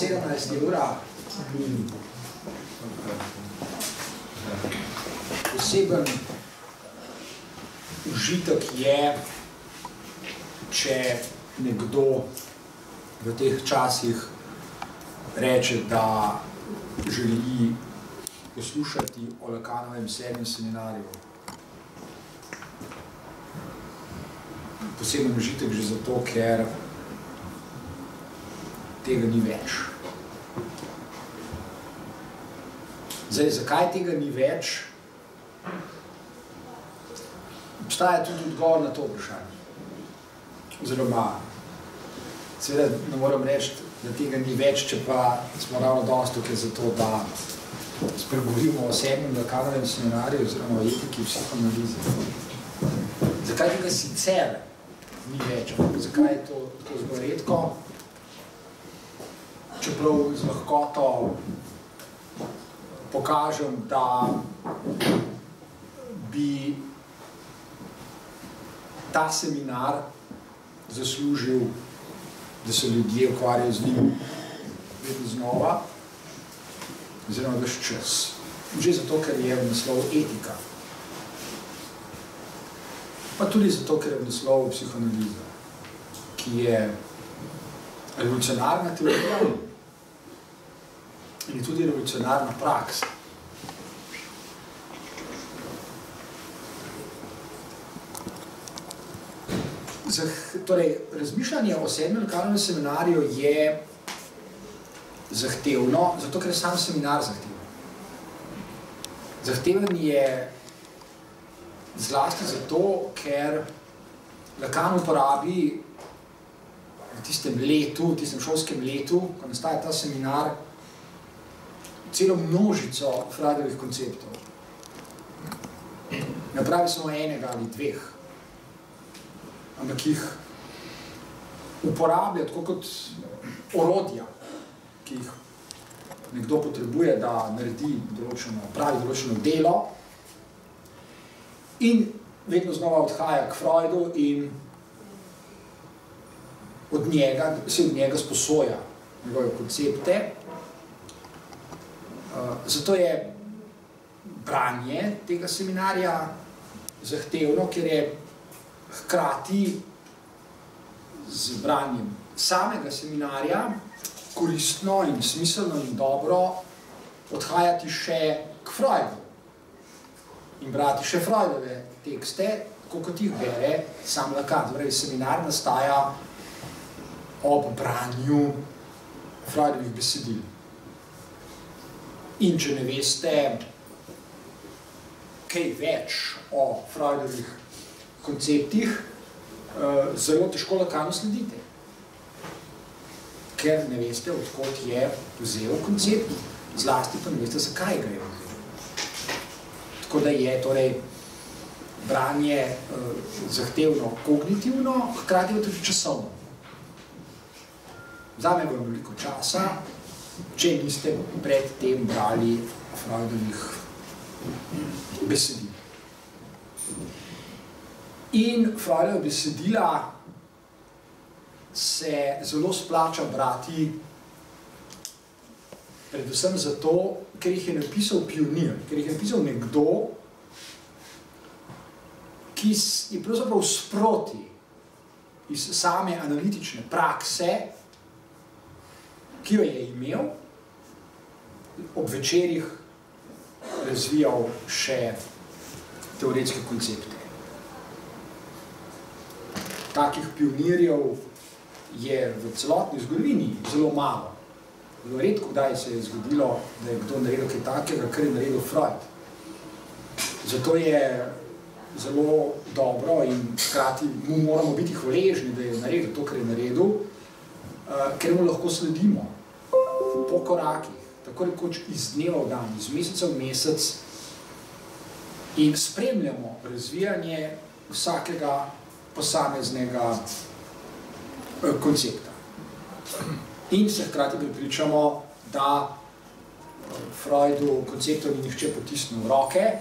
17 evra poseben užitek je, če nekdo v teh časih reče, da želi poslušati o Lakanovem sedmem seminarju. Poseben užitek že zato, ker tega ni več. Zdaj, zakaj tega ni več? Obstaja tudi odgovor na to vprašanje. Oziroma, seveda ne moram reči, da tega ni več, če pa smo ravno danes tukaj zato, da spregovorimo o sedmem Lakanovem seminarju oziroma o etiki psihoanalize. Zakaj tega sicer ni več? Zakaj je to tako zelo redko? Čeprav z lahkoto pokažem, da bi ta seminar zaslužil, da se ljudje ukvarjajo z njim vedno znova, oziroma več čas. Že zato, ker je v naslovu etika. Pa tudi zato, ker je v naslovu psihoanaliza, ki je revolucionarna teorija, in tudi revolucionarna praksa. Zah, torej, razmišljanje o sedmem lokalnem seminarju je zahtevno, zato ker je sam seminar zahteven. Zahteven je zlasti zato, ker Lakan uporabi v tistem letu, v tistem šolskem letu, ko nastaja ta seminar, celo množico Freudovih konceptov. Ne pravi samo enega ali dveh, ampak jih uporablja tako kot orodja, ki jih nekdo potrebuje, da naredi določeno, pravi določeno delo in vedno znova odhaja k Freudu in od njega, se od njega sposoja njegove koncepte, zato je branje tega seminarja zahtevno, ker je hkrati z branjem samega seminarja koristno in smiselno in dobro odhajati še k Freudu in brati še Freudove tekste, tako kot jih bere sam Lacan. Torej, seminar nastaja ob branju Freudovih besedil. In če ne veste kaj več o Freudovih konceptih, eh, zelo težko Lacanu sledite. Ker ne veste, odkot je vzel koncept, zlasti pa ne veste, zakaj ga je vzel. Tako da je torej branje eh, zahtevno kognitivno, hkrati je tudi časovno. Zame bo veliko časa, če niste predtem brali Freudovih besedil. In Freudove besedila se zelo splača brati predvsem zato, ker jih je napisal pionir, ker jih je napisal nekdo, ki je pravzaprav sproti iz same analitične prakse, ki jo je imel, ob večerjih razvijal še teoretske koncepte. Takih pionirjev je v celotni zgodovini zelo malo. Zelo redko kdaj se je zgodilo, da je kdo naredil kaj takega, kar je naredil Freud. Zato je zelo dobro in hkrati mu moramo biti hvaležni, da je naredil to, kar je naredil, uh, ker mu lahko sledimo po korakih, tako rekoč iz dneva v dan, iz meseca v mesec in spremljamo razvijanje vsakega posameznega eh, koncepta. In se hkrati pripričamo, da eh, Freudu konceptov ni nihče potisnil v roke, eh,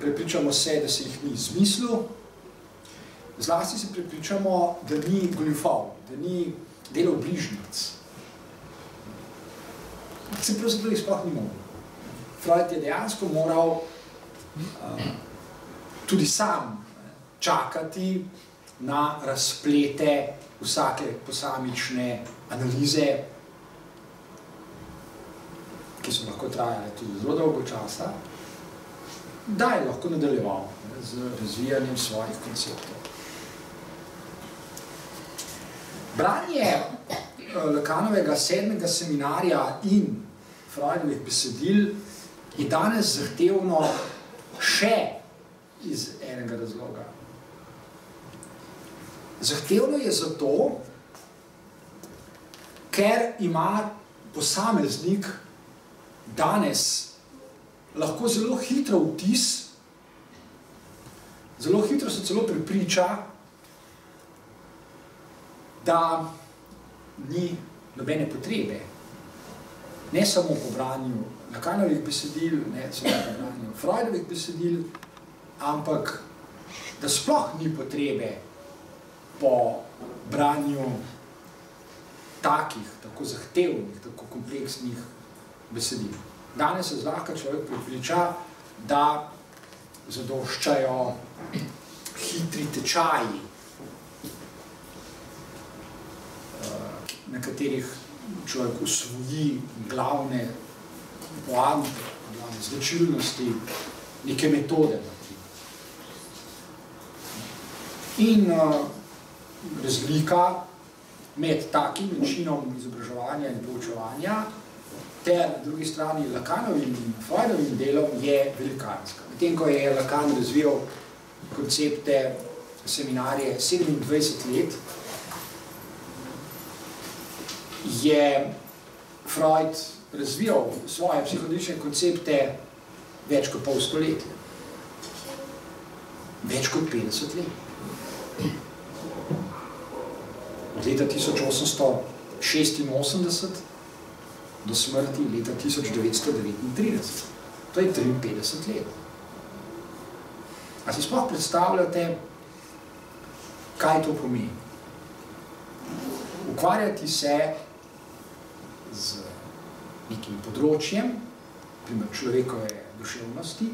pripričamo se, da se jih ni izmislil, zlasti se pripričamo, da ni goljufal, da ni delal bližnjic, se pravzaprav jih sploh ni mogel. Freud je dejansko moral uh, tudi sam čakati na razplete vsake posamične analize, ki so lahko trajale tudi zelo dolgo časa, da je lahko nadaljeval ne, z razvijanjem svojih konceptov. Branje Lakanovega sedmega seminarja in Freudovih besedil je danes zahtevno še iz enega razloga. Zahtevno je zato, ker ima posameznik danes lahko zelo hitro vtis, zelo hitro se celo pripriča, da ni nobene potrebe, ne samo po branju Lakanovih besedil, ne samo po branju Freudovih besedil, ampak da sploh ni potrebe po branju takih, tako zahtevnih, tako kompleksnih besedil. Danes se zlahka človek pripriča, da zadoščajo hitri tečaji, na katerih človek usvoji glavne poante, glavne značilnosti, neke metode. In uh, razlika med takim načinom izobraževanja in poučevanja ter na drugi strani Lakanovim in Freudovim delom je velikanska. Medtem, ko je Lakan razvijal koncepte seminarije 27 let, je Freud razvijal svoje psihodelične koncepte več kot pol stoletja. Več kot 50 let. Od leta 1886 do smrti leta 1939. To je 53 let. A si sploh predstavljate, kaj to pomeni? Ukvarjati se z nekim področjem, primer človekove duševnosti,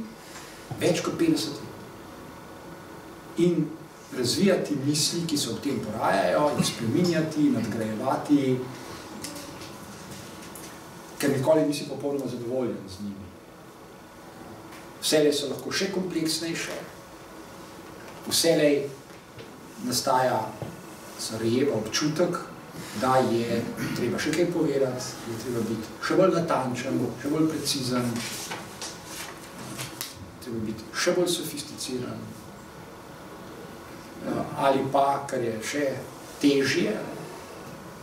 več kot 50 let. In razvijati misli, ki se ob tem porajajo, in spreminjati, nadgrajevati, ker nikoli nisi popolnoma zadovoljen z njimi. Vselej so lahko še kompleksnejše, vselej nastaja zarejeva občutek, da je treba še kaj povedati, da je treba biti še bolj natančen, še bolj precizen, treba biti še bolj sofisticiran, ali pa, kar je še težje,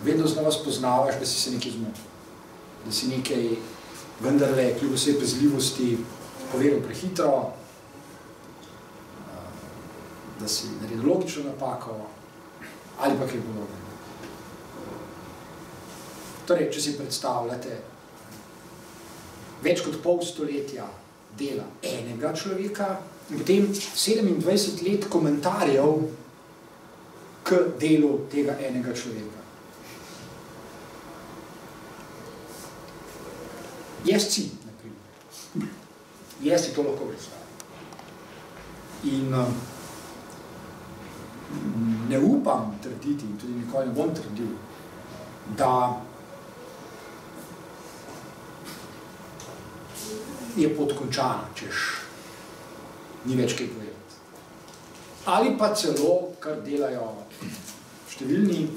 vedno znova spoznavaš, da si se nekaj zmotil, da si nekaj vendarle, kljub vsej pezljivosti, povedal prehitro, da si naredil logično napako, ali pa kaj podobno. Torej, če si predstavljate več kot pol stoletja dela enega človeka in potem 27 let komentarjev k delu tega enega človeka. Jaz si, naprimer. Jaz si to lahko predstavljam. In uh, ne upam trditi, in tudi nikoli ne bom trdil, da je podkončana, češ ni več kaj povedati. Ali pa celo, kar delajo številni,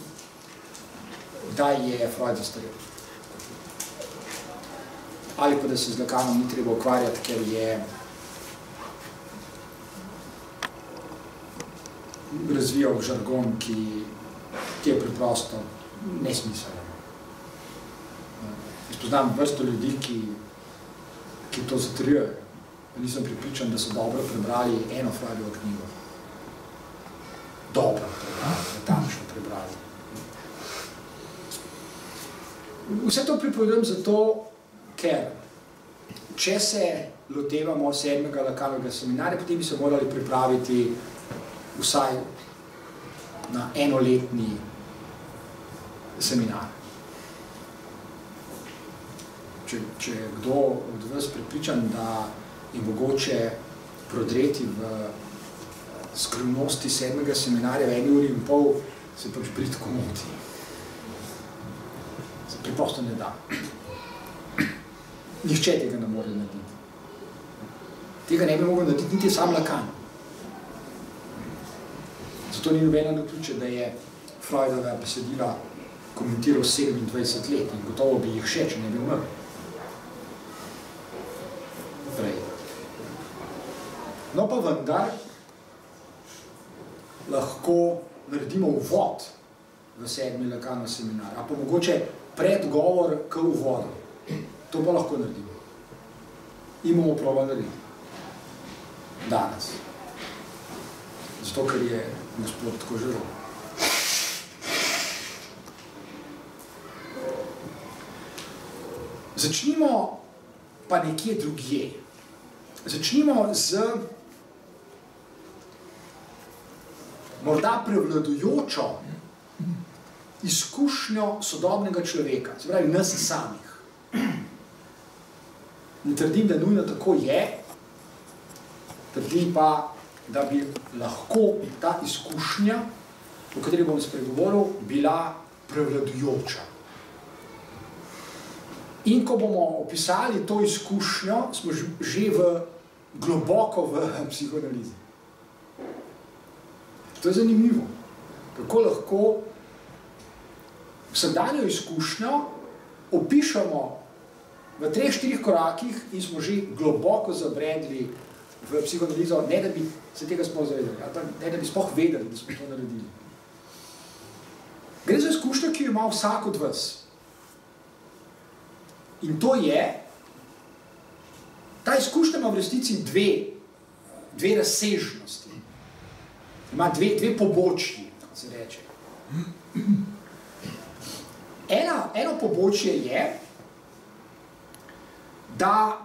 da je Freud zastarel. Ali pa da se z Lakanom ni treba ukvarjati, ker je razvijal žargon, ki, ki je preprosto nesmiselno. Jaz poznam vrsto ljudi, ki ki to zatrjujejo. Nisem pripričan, da so dobro prebrali eno Freudovo knjigo. Dobro prebrali, natančno prebrali. Vse to pripovedujem zato, ker če se lotevamo sedmega lokalnega seminarja, potem bi se morali pripraviti vsaj na enoletni seminar. Če, če je kdo od vas pripričan, da je mogoče prodreti v skrivnosti sedmega seminarja v eni uri in pol, se pač pritko moti. Se preprosto ne da. Nihče tega ne more narediti. Tega ne bi mogel narediti niti sam lakan. Zato ni nobena naključe, da je Freudova besedila komentiral 27 let in gotovo bi jih še, če ne bi umrl. Prej. No pa vendar lahko naredimo uvod v sedmi lakano seminar, a pa mogoče predgovor k uvodu. To pa lahko naredimo. In bomo probali narediti. Danes. Zato, ker je gospod tako želel. Začnimo pa nekje drugje. Začnimo z morda prevladujočo izkušnjo sodobnega človeka, se pravi nas samih. Ne trdim, da nujno tako je, trdim pa, da bi lahko ta izkušnja, o kateri bom spregovoril, bila prevladujoča. In ko bomo opisali to izkušnjo, smo že v, globoko v psihoanalizi. To je zanimivo. Kako lahko vsakdanjo izkušnjo opišemo v treh, štirih korakih in smo že globoko zabredli v psihoanalizo, ne da bi se tega sploh zavedali, ne da bi sploh vedeli, da smo to naredili. Gre za izkušnjo, ki jo ima vsak od vas. In to je, ta izkušnja ima v resnici dve, dve razsežnosti. Ima dve, dve pobočji, tako se reče. Ena, eno pobočje je, da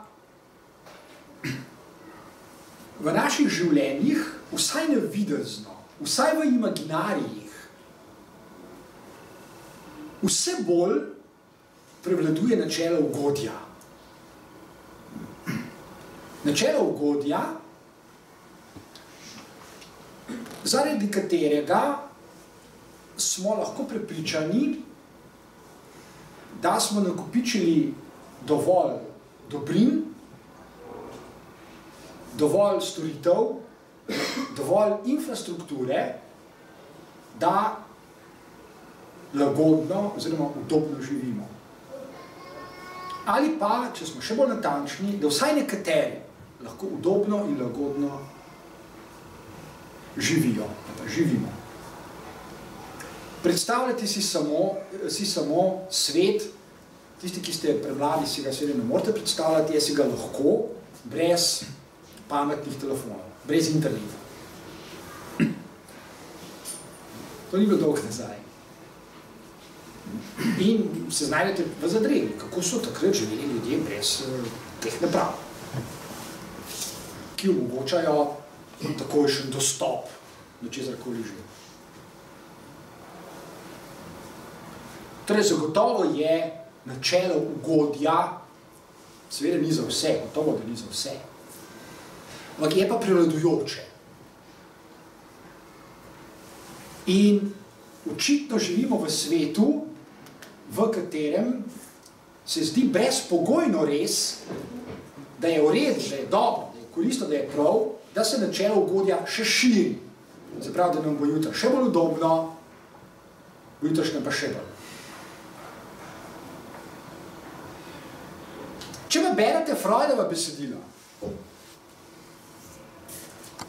v naših življenjih, vsaj nevidezno, vsaj v imaginarijih, vse bolj prevladuje načelo ugodja. Načelo ugodja, zaradi katerega smo lahko prepričani, da smo nakupičili dovolj dobrin, dovolj storitev, dovolj infrastrukture, da lagodno oziroma udobno živimo. Ali pa, če smo še bolj natančni, da vsaj nekateri lahko udobno in lagodno živijo, živimo. Predstavljate si samo, si samo svet, tisti, ki ste premladi, si ga seveda ne morete predstavljati, jaz si ga lahko, brez pametnih telefonov, brez interneta. To ni bilo dolgo nazaj. In se znajdete v zadrevi, kako so takrat živeli ljudje brez uh, teh naprav, ki omogočajo takojšen dostop do čezarkoli že. Torej, zagotovo je načelo ugodja, seveda ni za vse, gotovo, da ni za vse, ampak je pa prevladujoče. In očitno živimo v svetu, v katerem se zdi brezpogojno res, da je v redu, da je dobro, da je koristno, da je prav, da se načelo ugodja še širi. Se pravi, da nam bo jutra še bolj udobno, v jutrašnjem pa še bolj. Če me berete Freudova besedila,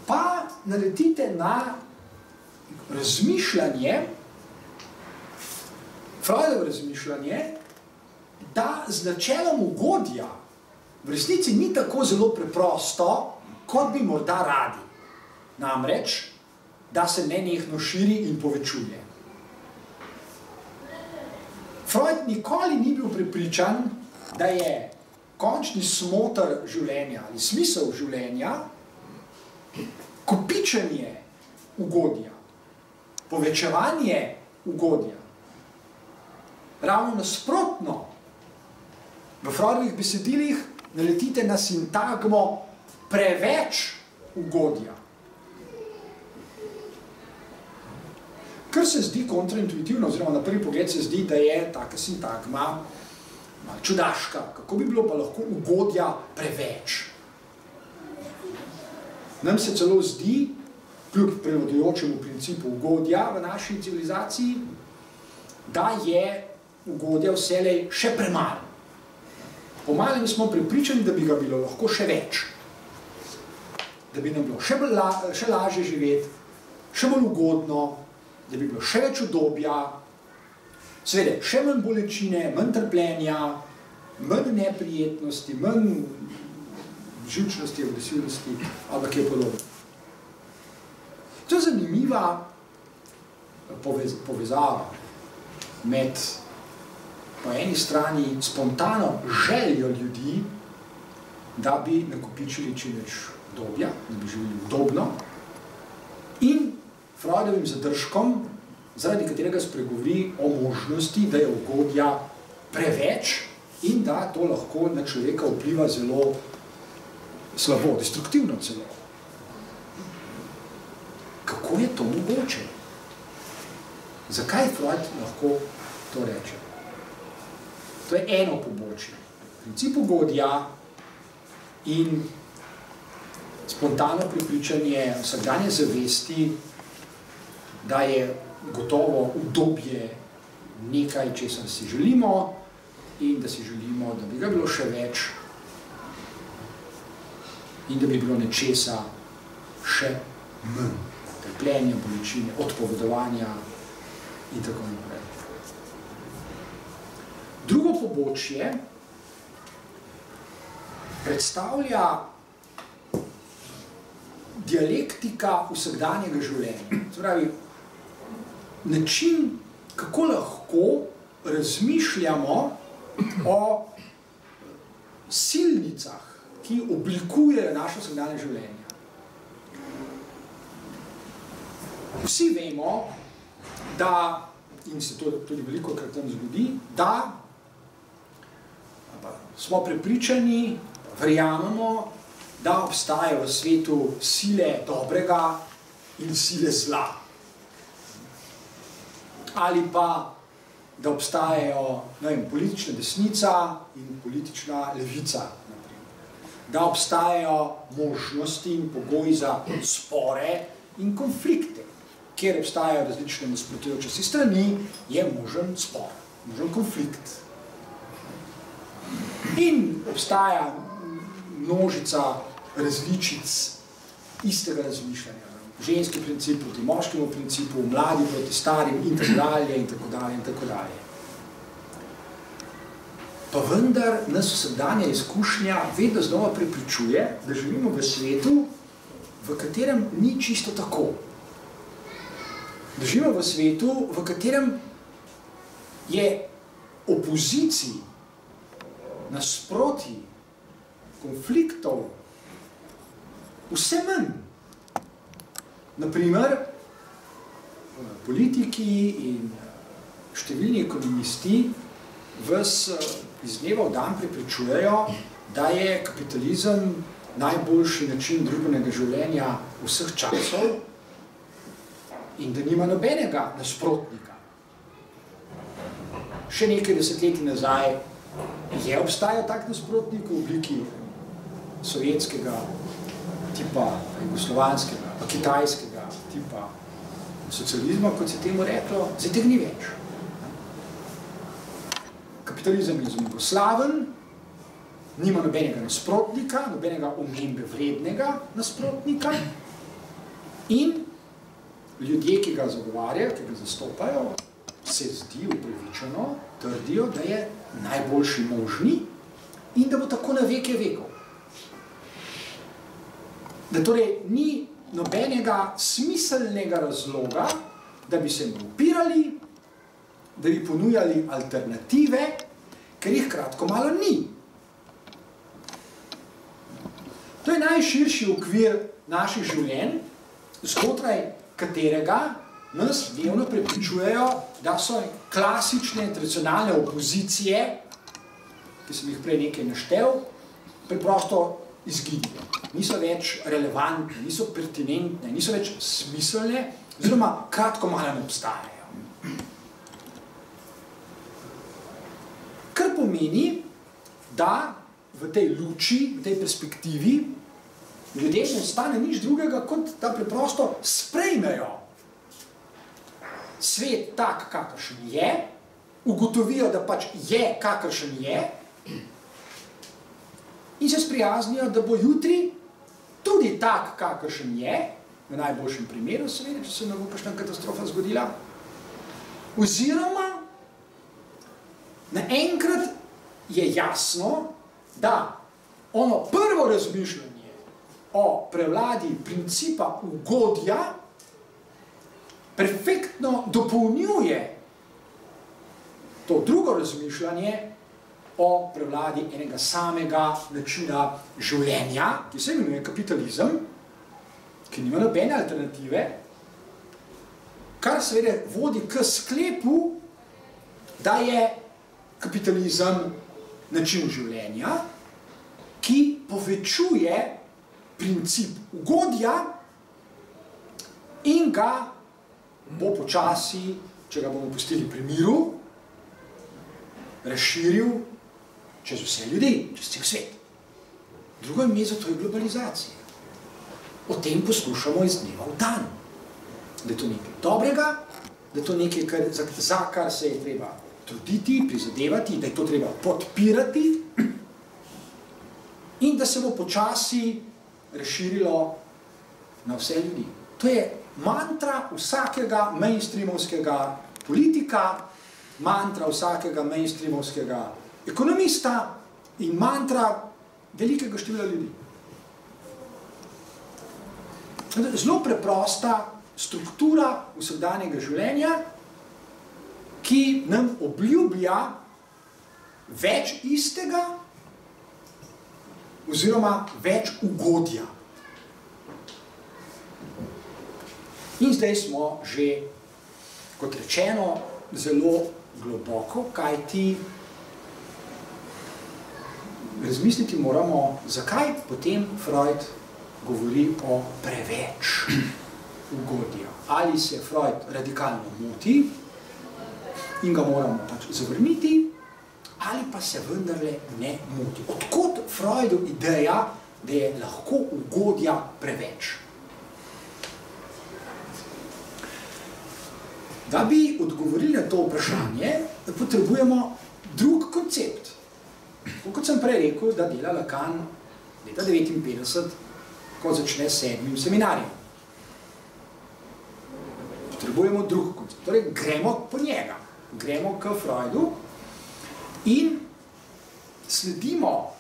pa naredite na razmišljanje, Freudovo razmišljanje, da z načelom ugodja v resnici ni tako zelo preprosto, kot bi morda radi. Namreč, da se nenehno širi in povečuje. Freud nikoli ni bil prepričan, da je končni smotr življenja ali smisel življenja kopičenje ugodja, povečevanje ugodja. Ravno nasprotno, v Freudovih besedilih naletite na sintagmo preveč ugodja. Kar se zdi kontraintuitivno, oziroma na prvi pogled se zdi, da je taka sintagma čudaška. Kako bi bilo pa lahko ugodja preveč? Nam se celo zdi, kljub prevodujočemu principu ugodja v naši civilizaciji, da je ugodja vselej še premalo. Po malem smo pripričani, da bi ga bilo lahko še več. Da bi nam bilo še, la, še lažje živeti, še bolj ugodno, da bi bilo še več udobja, seveda, še manj bolečine, manj trpljenja, manj neprijetnosti, manj živčnosti, agresivnosti, ampak je podobno. To je zanimiva povez, povezava med po eni strani spontano željo ljudi, da bi nakopičili čim več dobja, da bi živeli udobno, in Freudovim zadržkom, zaradi katerega spregovori o možnosti, da je ugodja preveč in da to lahko na človeka vpliva zelo slabo, destruktivno celo. Kako je to mogoče? Zakaj Freud lahko to reče? To je eno pobočje. Princip ugodja in spontano pripričanje vsakdanje zavesti, da je gotovo udobje nekaj, česar si želimo in da si želimo, da bi ga bilo še več in da bi bilo nečesa še manj. Trpljenja, bolečine, odpovedovanja in tako naprej. Drugo pobočje predstavlja dialektika vsakdanjega življenja. Pravi, način, kako lahko razmišljamo o silnicah, ki oblikujejo naše vsakdanje življenje. Vsi vemo, da, in se to tudi veliko krat tam zgodi, da smo prepričani, verjamemo, da obstajajo v svetu sile dobrega in sile zla. Ali pa, da obstajajo ne vem, politična desnica in politična levica. Da obstajajo možnosti in pogoji za spore in konflikte. Kjer obstajajo različne nasprotujoče si strani, je možen spor, možen konflikt. In obstaja množica različic istega razmišljanja. Ženski princip proti moškemu principu, mladi proti starim in tako dalje in tako dalje in tako dalje. Pa vendar nas vsakdanja izkušnja vedno znova prepričuje, da živimo v svetu, v katerem ni čisto tako. Da živimo v svetu, v katerem je opoziciji nasproti konfliktov vse manj. Naprimer, politiki in številni ekonomisti vas iz dneva v dan prepričujejo, da je kapitalizem najboljši način družbenega življenja vseh časov in da nima nobenega nasprotnika. Še nekaj desetletij nazaj je obstajal tak nasprotnik v obliki sovjetskega tipa, jugoslovanskega, pa kitajskega tipa socializma, kot se temu reklo, zdaj tega ni več. Kapitalizem je zmogoslaven, nima nobenega nasprotnika, nobenega omembe vrednega nasprotnika in ljudje, ki ga zagovarjajo, ki ga zastopajo, se zdi upravičeno, trdijo, da je najboljši možni in da bo tako na veke vekov. Da torej ni nobenega smiselnega razloga, da bi se upirali, da bi ponujali alternative, ker jih kratko malo ni. To je najširši okvir naših življenj, znotraj katerega nas dnevno prepričujejo, da so klasične, tradicionalne opozicije ki sem jih prej nekaj naštel, preprosto izginejo. Niso več relevantne, niso pertinentne, niso več smiselne, oziroma kratko malo ne obstajajo. Kar pomeni, da v tej luči, v tej perspektivi, ljudje ne ostane nič drugega, kot da preprosto sprejmejo svet tak, kakršen je, ugotovijo, da pač je, kakršen je, in se sprijaznijo, da bo jutri tudi tak, kakršen je, v najboljšem primeru, seveda, če se ne bo kakšna katastrofa zgodila, oziroma naenkrat je jasno, da ono prvo razmišljanje o prevladi principa ugodja perfektno dopolnjuje to drugo razmišljanje o prevladi enega samega načina življenja, ki se imenuje kapitalizem, ki nima nobene alternative, kar seveda vodi k sklepu, da je kapitalizem način življenja, ki povečuje princip ugodja in ga bo počasi, če ga bomo pustili pri miru, razširil čez vse ljudi, čez cel svet. Drugo ime za to je globalizacija. O tem poslušamo iz dneva v dan. Da je to nekaj dobrega, da je to nekaj, kar, za, za kar se je treba truditi, prizadevati, da je to treba podpirati in da se bo počasi razširilo na vse ljudi. To je mantra vsakega mainstreamovskega politika, mantra vsakega mainstreamovskega ekonomista in mantra velikega števila ljudi. Zelo preprosta struktura vsakdanjega življenja, ki nam obljublja več istega oziroma več ugodja. In zdaj smo že, kot rečeno, zelo globoko, kaj ti razmisliti moramo, zakaj potem Freud govori o preveč ugodja. Ali se Freud radikalno moti in ga moramo pač zavrniti, ali pa se vendarle ne moti. Odkot Freudu ideja, da je lahko ugodja preveč? Da bi odgovorili na to vprašanje, potrebujemo drug koncept. Kot sem prej rekel, da dela Lacan leta 1959, ko začne sedmim seminarjem. Potrebujemo drug koncept. Torej, gremo po njega. Gremo k Freudu in sledimo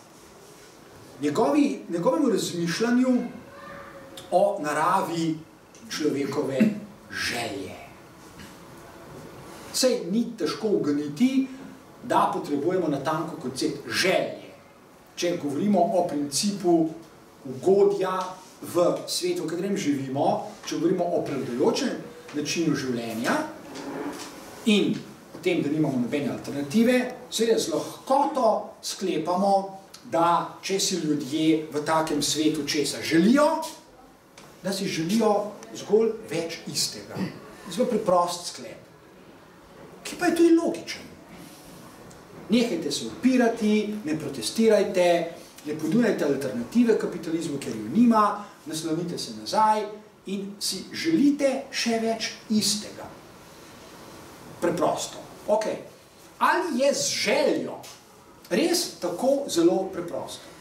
njegovi, njegovemu razmišljanju o naravi človekove želje. Sej ni težko uganiti, da potrebujemo natanko koncept želje. Če govorimo o principu ugodja v svetu, v katerem živimo, če govorimo o prevladujočem načinu življenja in o tem, da nimamo nobene alternative, seveda z lahkoto sklepamo, da če si ljudje v takem svetu česa želijo, da si želijo zgolj več istega. Zelo preprost sklep, ki pa je tudi logičen. Nehajte se upirati, ne protestirajte, ne ponujajte alternative kapitalizmu, ker jo nima, naslonite se nazaj in si želite še več istega. Preprosto. Ok. Ali je z željo res tako zelo preprosto?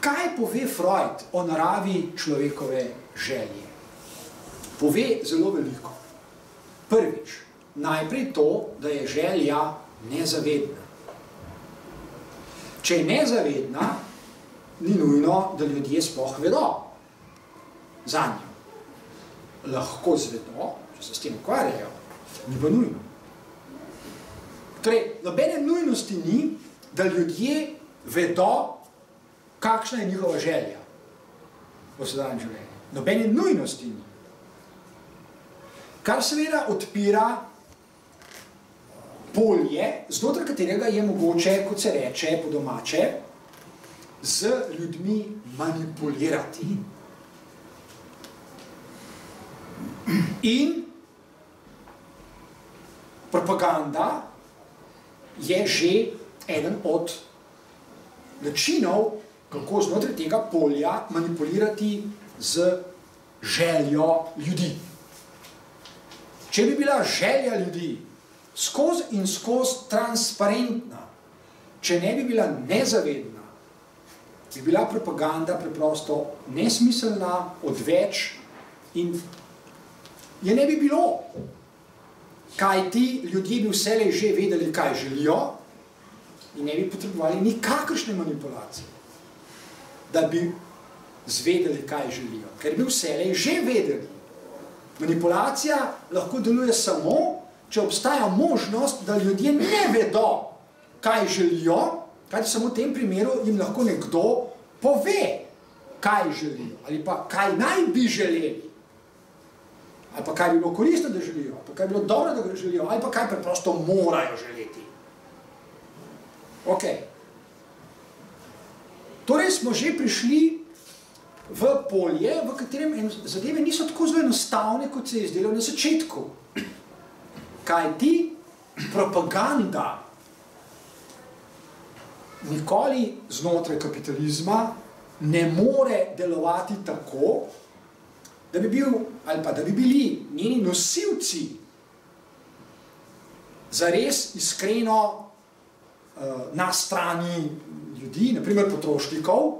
Kaj pove Freud o naravi človekove želje? Pove zelo veliko. Prvič, najprej to, da je želja nezavedna. Če je nezavedna, ni nujno, da ljudje sploh vedo za njo. Lahko zvedo, če se s tem ukvarjajo, ni pa nujno. Torej, nobene nujnosti ni, da ljudje vedo, kakšna je njihova želja v sedanjem življenju. Nobene nujnosti ni. Kar seveda odpira polje, znotraj katerega je mogoče, kot se reče po domače, z ljudmi manipulirati. In propaganda je že eden od načinov, kako znotraj tega polja manipulirati z željo ljudi. Če bi bila želja ljudi skozi in skozi transparentna, če ne bi bila nezavedna, bi bila propaganda preprosto nesmiselna, odveč in je ne bi bilo. Kaj ti ljudje bi vselej že vedeli, kaj želijo in ne bi potrebovali nikakršne manipulacije, da bi zvedeli, kaj želijo. Ker bi vselej že vedeli. Manipulacija lahko deluje samo, če obstaja možnost, da ljudje ne vedo, kaj želijo, kaj samo v tem primeru jim lahko nekdo pove, kaj želijo ali pa kaj naj bi želeli. Ali pa kaj bi bilo koristno, da želijo, ali pa kaj bi bilo dobro, da želijo, ali pa kaj preprosto morajo želeti. Ok. Torej smo že prišli v polje, v katerem zadeve niso tako zelo enostavne, kot se je izdelal na začetku. Kaj ti propaganda nikoli znotraj kapitalizma ne more delovati tako, da bi, bil, ali pa, da bi bili njeni nosilci zares iskreno uh, na strani ljudi, naprimer potrošnikov,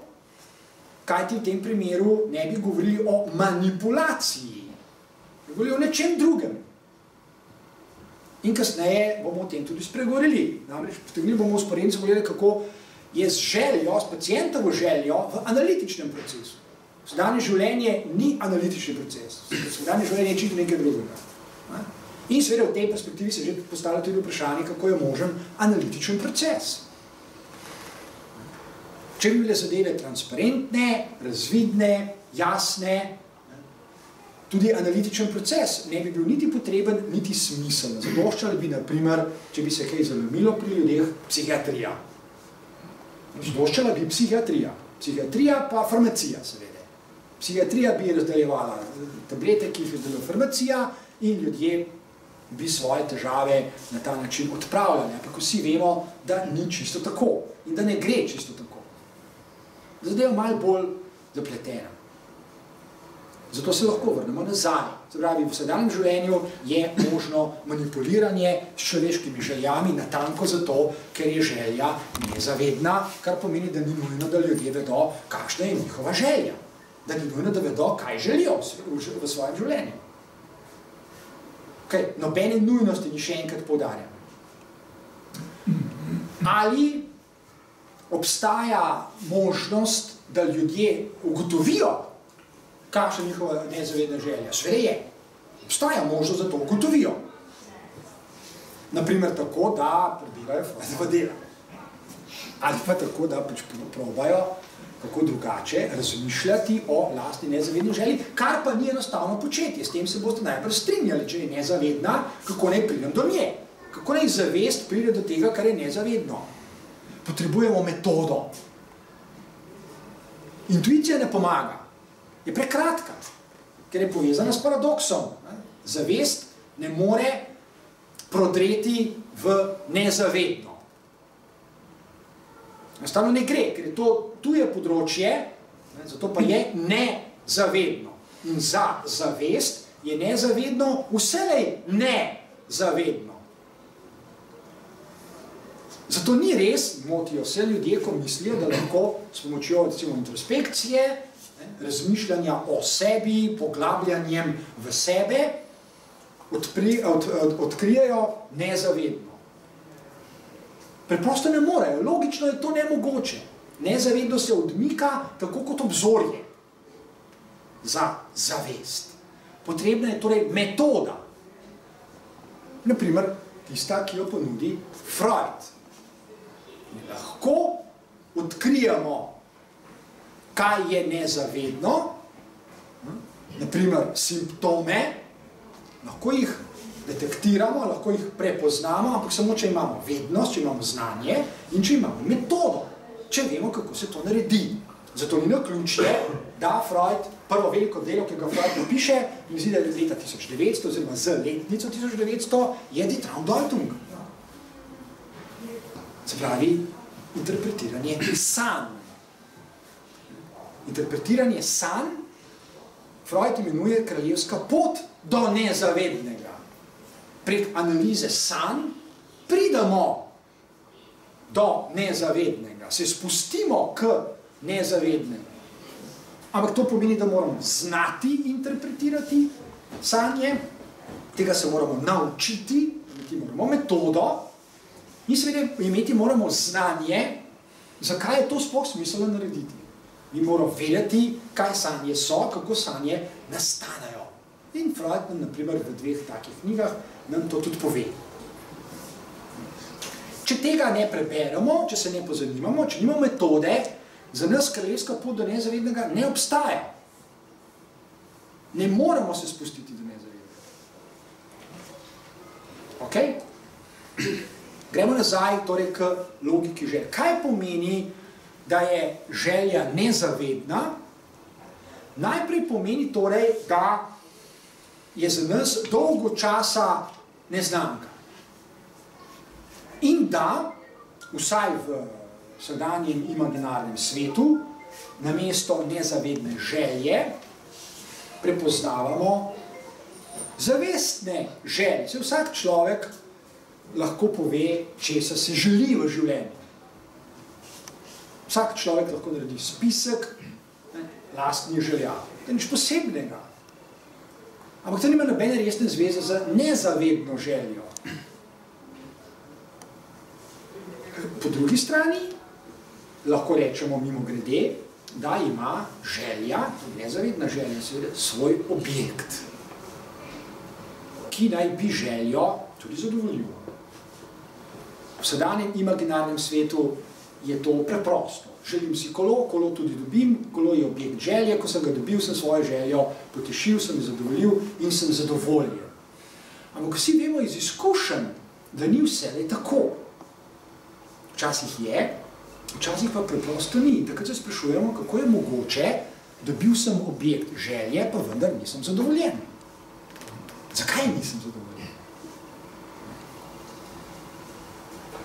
kaj ti v tem primeru ne bi govorili o manipulaciji, bi govorili o nečem drugem. In kasneje bomo o tem tudi spregovorili. Namreč potegnili bomo usporednico gledali, kako je z željo, s pacijentovo željo v analitičnem procesu. Sedanje življenje ni analitični proces. Sedanje življenje je čisto nekaj drugega. In seveda v tej perspektivi se že postavlja tudi vprašanje, kako je možen analitičen proces. Če bi bile zadeve transparentne, razvidne, jasne, tudi analitičen proces ne bi bil niti potreben, niti smiseln. Zadoščali bi, naprimer, če bi se kaj zalomilo pri ljudeh, psihiatrija. Zadoščala bi psihiatrija. Psihiatrija pa farmacija, seveda. Psihiatrija bi razdeljevala tablete, ki jih razdeljala farmacija in ljudje bi svoje težave na ta način odpravljali. Ampak vsi vemo, da ni čisto tako in da ne gre čisto tako. Zadeva malo bolj zapletena. Zato se lahko vrnemo nazaj. Se pravi, v sedanjem življenju je možno manipuliranje s človeškimi željami natanko zato, ker je želja nezavedna, kar pomeni, da ni nujno, da ljudje vedo, kakšna je njihova želja. Da ni nujno, da vedo, kaj želijo v svojem življenju. Okay, nobene nujnosti ni še enkrat poudarjam. Ali obstaja možnost, da ljudje ugotovijo, kakšna je njihova nezavedna želja. Sve je. Obstaja možnost, da to ugotovijo. Naprimer tako, da prebirajo Freudova dela. Ali pa tako, da pač probajo kako drugače razmišljati o lastni nezavedni želji, kar pa ni enostavno početi. S tem se boste najprej strinjali, če je nezavedna, kako naj pridem do nje. Kako naj zavest pride do tega, kar je nezavedno. Potrebujemo metodo. Intuicija ne pomaga je prekratka, ker je povezana s paradoksom. Zavest ne more prodreti v nezavedno. Enostavno ne gre, ker je to tuje področje, zato pa je nezavedno. In za zavest je nezavedno vselej nezavedno. Zato ni res, motijo vse ljudje, ko mislijo, da lahko s pomočjo recimo, introspekcije razmišljanja o sebi, poglabljanjem v sebe, odpri, od, od, odkrijejo nezavedno. Preprosto ne morejo, logično je to nemogoče. Nezavedno se odmika tako kot obzorje za zavest. Potrebna je torej metoda. Naprimer, tista, ki jo ponudi Freud. Lahko odkrijemo kaj je nezavedno, naprimer simptome, lahko jih detektiramo, lahko jih prepoznamo, ampak samo, če imamo vednost, če imamo znanje in če imamo metodo, če vemo, kako se to naredi. Zato ni naključje, da Freud prvo veliko delo, ki ga Freud napiše, mi zdi, da je leta 1900, oziroma z letnico 1900, je Die Traumdeutung. Se pravi, interpretiranje sanj. Interpretiranje sanj Freud imenuje kraljevska pot do nezavednega. Prek analize sanj pridemo do nezavednega, se spustimo k nezavednemu. Ampak to pomeni, da moramo znati interpretirati sanje, tega se moramo naučiti, imeti moramo metodo in seveda imeti moramo znanje, zakaj je to sploh smiselno narediti. Mi moramo vedeti, kaj sanje so, kako sanje nastanajo. In Freud nam, naprimer, v dveh takih knjigah nam to tudi pove. Če tega ne preberemo, če se ne pozanimamo, če nimamo metode, za nas kraljevska pot do nezavednega ne obstaja. Ne moramo se spustiti do nezavednega. Ok? Gremo nazaj torej k logiki želja. Kaj pomeni da je želja nezavedna, najprej pomeni torej, da je za nas dolgo časa neznanka. In da, vsaj v sedanjem imaginarnem svetu, namesto nezavedne želje, prepoznavamo zavestne želje. Vsak človek lahko pove, česa se želi v življenju. Vsak človek lahko naredi spisek ne, lastnih želja. To je nič posebnega. Ampak to nima nobene resne zveze z nezavedno željo. Po drugi strani lahko rečemo mimo grede, da ima želja, nezavedna želja, seveda, svoj objekt, ki naj bi željo tudi zadovoljil. V sedanjem imaginarnem svetu je to preprosto. Želim si kolo, kolo tudi dobim, kolo je objekt želje, ko sem ga dobil, sem svojo željo potešil, sem zadovoljil in sem zadovoljen. Ampak vsi vemo iz izkušenj, da ni vse le tako. Včasih je, včasih pa preprosto ni. Takrat se sprašujemo, kako je mogoče, dobil sem objekt želje, pa vendar nisem zadovoljen. Zakaj nisem zadovoljen?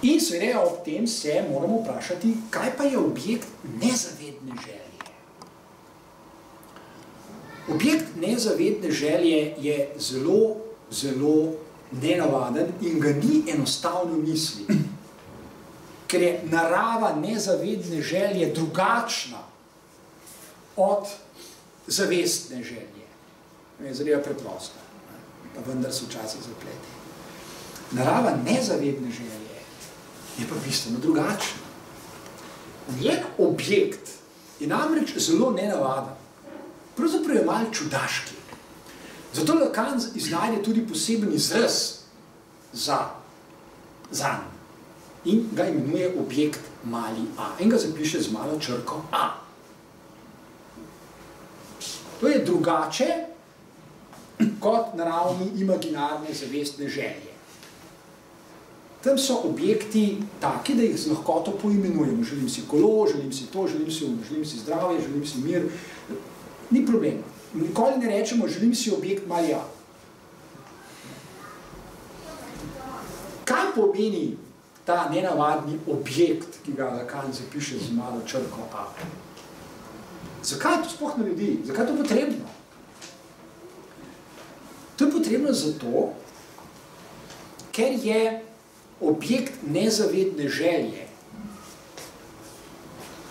In seveda ob tem se moramo vprašati, kaj pa je objekt nezavedne želje. Objekt nezavedne želje je zelo, zelo nenavaden in ga ni enostavno misli. Ker je narava nezavedne želje drugačna od zavestne želje. Je zadeva preprosta, pa vendar so včasih zapleti. Narava nezavedne želje je pa bistveno drugačno. Njek objekt je namreč zelo nenavaden. Pravzaprav je malo čudaški. Zato Lacan iznajde tudi poseben izraz za zanj. In ga imenuje objekt mali a. In ga zapiše z malo črko a. To je drugače kot naravni imaginarne zavestne želje. Tam so objekti taki, da jih z lahkoto poimenujemo. Želim si kolo, želim si to, želim si um, želim si zdravje, želim si mir. Ni problema. Nikoli ne rečemo, želim si objekt malja. Kaj pomeni ta nenavadni objekt, ki ga Lacan zapiše z malo črko A? Zakaj to sploh naredi? Zakaj to potrebno? To je potrebno zato, ker je objekt nezavedne želje,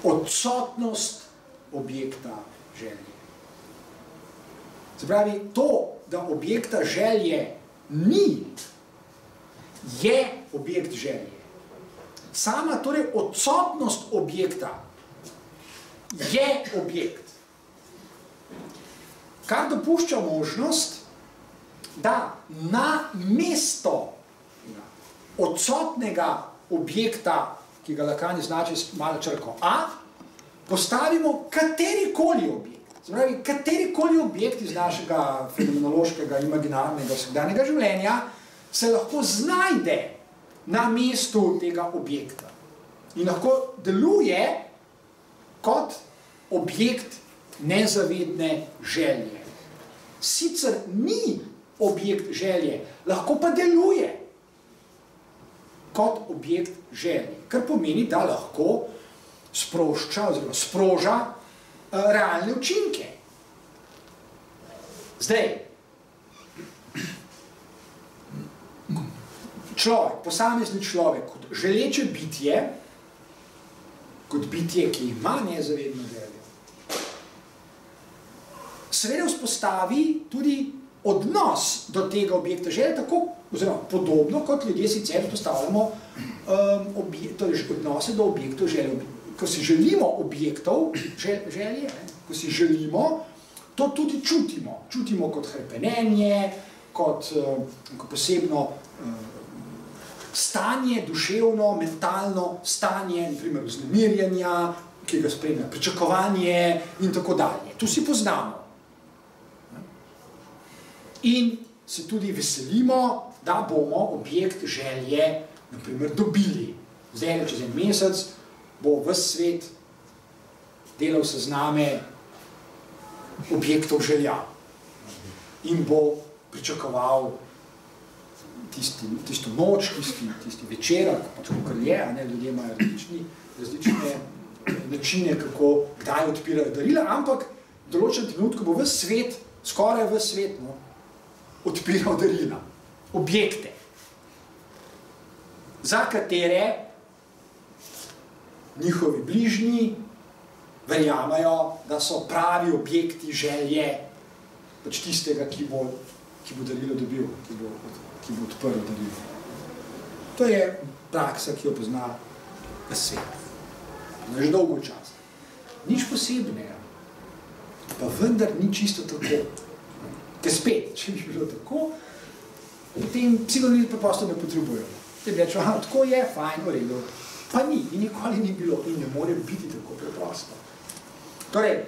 odsotnost objekta želje. Se pravi, to, da objekta želje ni, je objekt želje. Sama torej odsotnost objekta je objekt. Kar dopušča možnost, da na mesto odsotnega objekta, ki ga Lacan znači s malo črko A, postavimo katerikoli objekt. Zbravi, katerikoli objekt iz našega fenomenološkega, imaginarnega, vsakdanjega življenja se lahko znajde na mestu tega objekta in lahko deluje kot objekt nezavedne želje. Sicer ni objekt želje, lahko pa deluje kot objekt želje, kar pomeni, da lahko sprošča oziroma sproža uh, realne učinke. Zdaj, človek, posamezni človek, kot želeče bitje, kot bitje, ki ima nezavedno željo, seveda vzpostavi tudi odnos do tega objekta želje, tako oziroma podobno, kot ljudje sicer postavljamo um, obje, torej odnose do objektov želje. Ko si želimo objektov želje, ko si želimo, to tudi čutimo. Čutimo kot hrpenenje, kot, um, posebno um, stanje, duševno, mentalno stanje, naprimer vznemirjanja, ki ga spremlja pričakovanje in tako dalje. Tu si poznamo. In se tudi veselimo, da bomo objekt želje naprimer, dobili. Zdaj, čez en mesec, bo v svet delal sezname objektov želja in bo pričakoval tisti, tisto noč, tisti, tisti večer, pač kar je, a ne, ljudje imajo različni, različne načine, kako, kdaj odpirajo darila, ampak v določenem trenutku bo v svet, skoraj v svet, no, odpiral darila, objekte, za katere njihovi bližnji verjamajo, da so pravi objekti želje pač tistega, ki bo, ki bo darilo dobil, ki bo, ki bo odprl darilo. To je praksa, ki jo pozna na svet. Na že dolgo časa. Nič posebnega. Pa vendar ni čisto tako. Ker spet, če bi bilo tako, potem psihologiji preprosto ne potrebujejo. Te bi rečel, tako je, fajn, v redu. Pa ni, in nikoli ni bilo in ne more biti tako preprosto. Torej,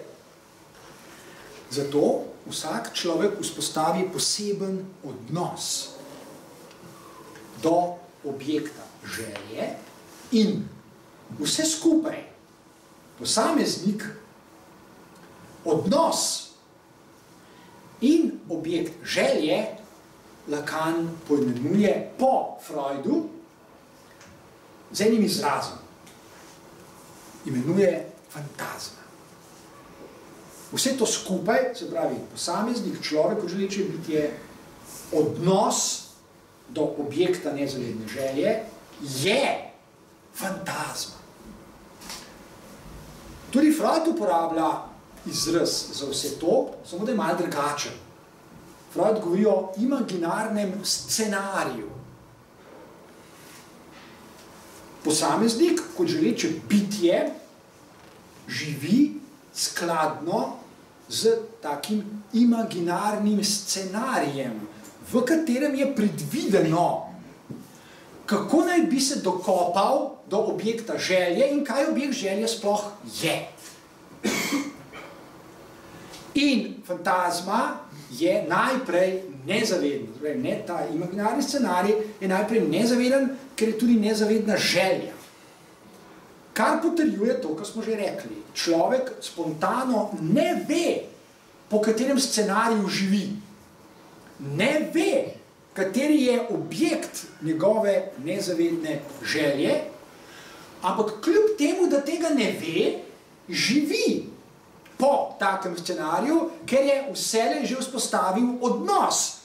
zato vsak človek vzpostavi poseben odnos do objekta želje in vse skupaj, posameznik, odnos in objekt želje Lacan poimenuje po Freudu z enim izrazom. Imenuje fantazma. Vse to skupaj, se pravi, posameznik, človek, ko želeče biti je odnos do objekta nezavedne želje, je fantazma. Tudi Freud uporablja izraz za vse to, samo da je malo drugačen. Freud govori o imaginarnem scenariju. Posameznik, kot želeče bitje, živi skladno z takim imaginarnim scenarijem, v katerem je predvideno, kako naj bi se dokopal do objekta želje in kaj objekt želje sploh je. In fantazma je najprej nezaveden, torej ne ta imaginarni scenarij je najprej nezaveden, ker je tudi nezavedna želja. Kar potrjuje to, kar smo že rekli. Človek spontano ne ve, po katerem scenariju živi. Ne ve, kateri je objekt njegove nezavedne želje, ampak kljub temu, da tega ne ve, živi po takem scenariju, ker je vsele že vzpostavil odnos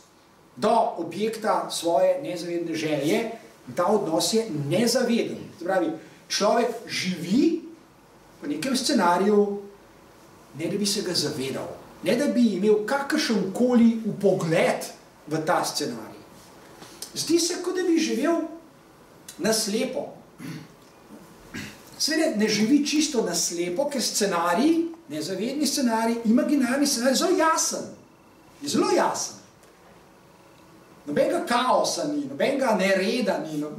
do objekta svoje nezavedne želje, ta odnos je nezaveden. Pravi, človek živi po nekem scenariju, ne da bi se ga zavedal, ne da bi imel kakršen koli upogled v ta scenarij. Zdi se, kot da bi živel naslepo. Sveda ne živi čisto naslepo, ker scenarij nezavedni scenarij, imaginarni scenarij, zelo jasen. Je zelo jasen. Nobenega kaosa ni, nobenega nereda ni. No,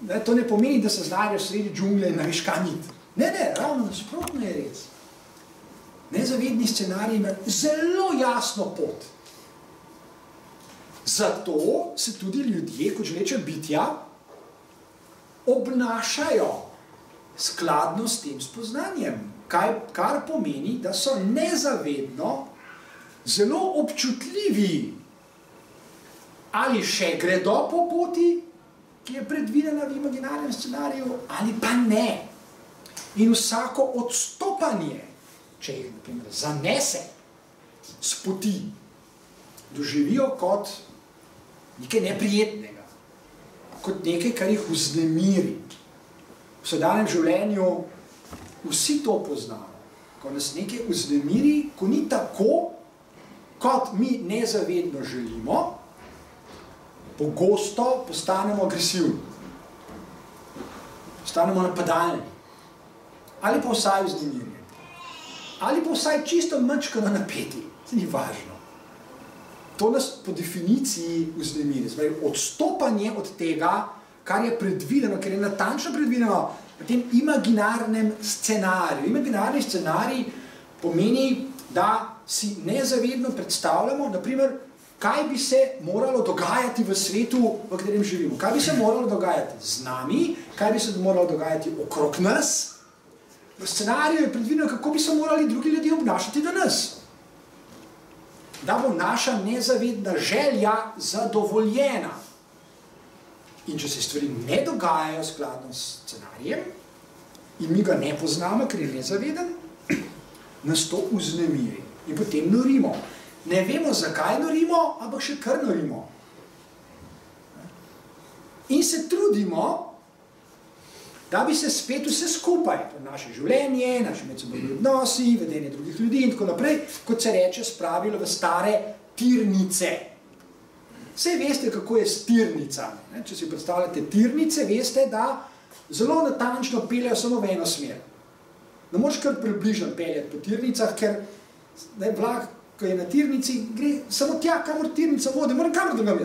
ne, to ne pomeni, da se znajdeš sredi džungle in naviš kanit. Ne, ne, ravno nasprotno je res. Nezavedni scenarij ima zelo jasno pot. Zato se tudi ljudje, kot že reče bitja, obnašajo skladno s tem spoznanjem, kaj, kar pomeni, da so nezavedno zelo občutljivi, ali še gredo po poti, ki je predvidena v imaginarnem scenariju, ali pa ne. In vsako odstopanje, če jih naprimer, zanese s poti, doživijo kot nekaj neprijetnega, kot nekaj, kar jih vznemiri. V sedanjem življenju vsi to poznamo. Ko nas nekaj vznemiri, ko ni tako, kot mi nezavedno želimo, pogosto postanemo agresivni, postanemo napadalni, ali pa vsaj vznemirjeni, ali pa vsaj čisto mčkano napeti, to ni važno. To nas po definiciji vznemiri, zdaj odstopanje od tega, kar je predvideno, ker je natančno predvideno v tem imaginarnem scenariju. Imaginarni scenarij pomeni, da si nezavedno predstavljamo, naprimer, kaj bi se moralo dogajati v svetu, v katerem živimo. Kaj bi se moralo dogajati z nami, kaj bi se moralo dogajati okrog nas. V scenariju je predvideno, kako bi se morali drugi ljudje obnašati do nas. Da bo naša nezavedna želja zadovoljena. In če se stvari ne dogajajo skladno s scenarijem, in mi ga ne poznamo, ker je nezaveden, nas to vznemiri. In potem norimo. Ne vemo, zakaj norimo, ampak še kar norimo. In se trudimo, da bi se spet vse skupaj, naše življenje, naše medsebojne odnosi, vedenje drugih ljudi in tako naprej, kot se reče, spravilo v stare tirnice. Vse veste, kako je s tirnicami. Če si predstavljate tirnice, veste, da zelo natančno peljajo samo v eno smer. Ne moreš kar približno peljati po tirnicah, ker ne, vlak, ko je na tirnici, gre samo tja, kamor tirnica vodi, moram kamor drugam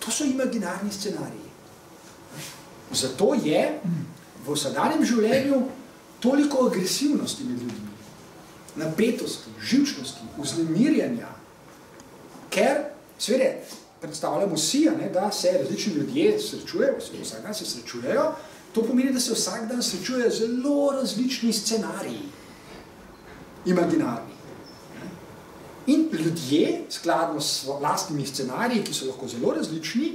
To so imaginarni scenariji. Zato je v vsadanjem življenju toliko agresivnosti med ljudmi, napetosti, živčnosti, vznemirjanja, ker, svede, predstavljamo si, ne, da se različni ljudje srečujejo, vsak dan se srečujejo, to pomeni, da se vsak dan srečujejo zelo različni scenariji imaginarni. In ljudje, skladno s vlastnimi scenariji, ki so lahko zelo različni,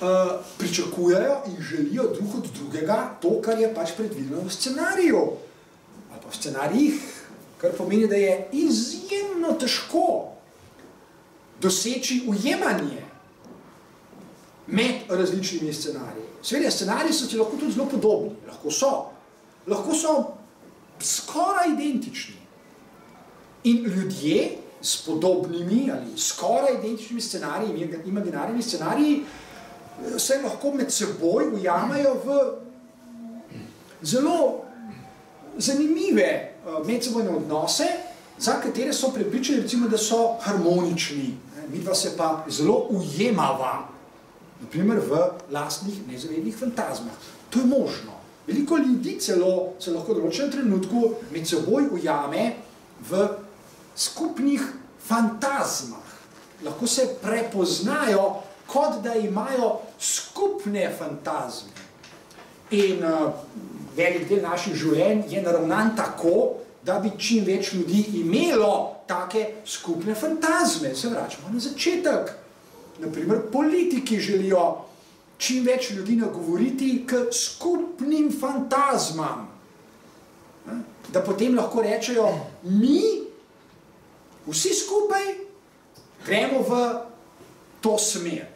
uh, pričakujejo in želijo drug od drugega to, kar je pač predvideno v scenariju. Ali pa v scenarijih, kar pomeni, da je izjemno težko doseči ujemanje med različnimi scenariji. Sveda, scenariji so ti lahko tudi zelo podobni, lahko so. Lahko so skoraj identični. In ljudje s podobnimi ali skoraj identičnimi scenariji, imaginarnimi scenariji, eh, se lahko med seboj ujamajo v zelo zanimive eh, medsebojne odnose, za katere so prepričani, recimo, da so harmonični. Midva se pa zelo ujemava, naprimer v lastnih nezavednih fantazmah. To je možno. Veliko ljudi celo se lahko v določenem trenutku med seboj ujame v skupnih fantazmah. Lahko se prepoznajo, kot da imajo skupne fantazme. In uh, velik del naših življenj je naravnan tako, da bi čim več ljudi imelo take skupne fantazme. Se vračamo na začetek. Naprimer, politiki želijo čim več ljudi nagovoriti k skupnim fantazmam. Da potem lahko rečejo, mi, vsi skupaj, gremo v to smer.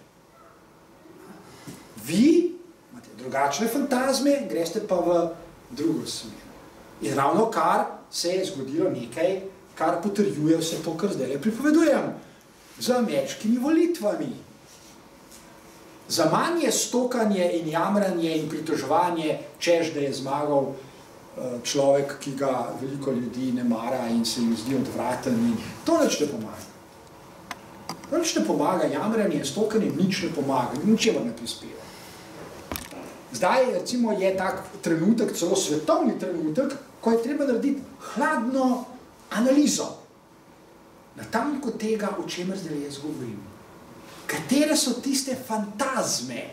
Vi imate drugačne fantazme, greste pa v drugo smer. In ravno kar se je zgodilo nekaj, kar potrjuje vse to, kar zdaj pripovedujem, z ameriškimi volitvami. Za manj je stokanje in jamranje in pritoževanje, češ, da je zmagal eh, človek, ki ga veliko ljudi ne mara in se jim zdi odvraten. To nič ne pomaga. To nič ne pomaga, jamranje stokanje nič ne pomaga, ničemer ne prispeva. Zdaj, recimo, je tak trenutek, celo svetovni trenutek, ko je treba narediti hladno analizo. na tanko tega, o čemer zdaj jaz govorim. Katere so tiste fantazme,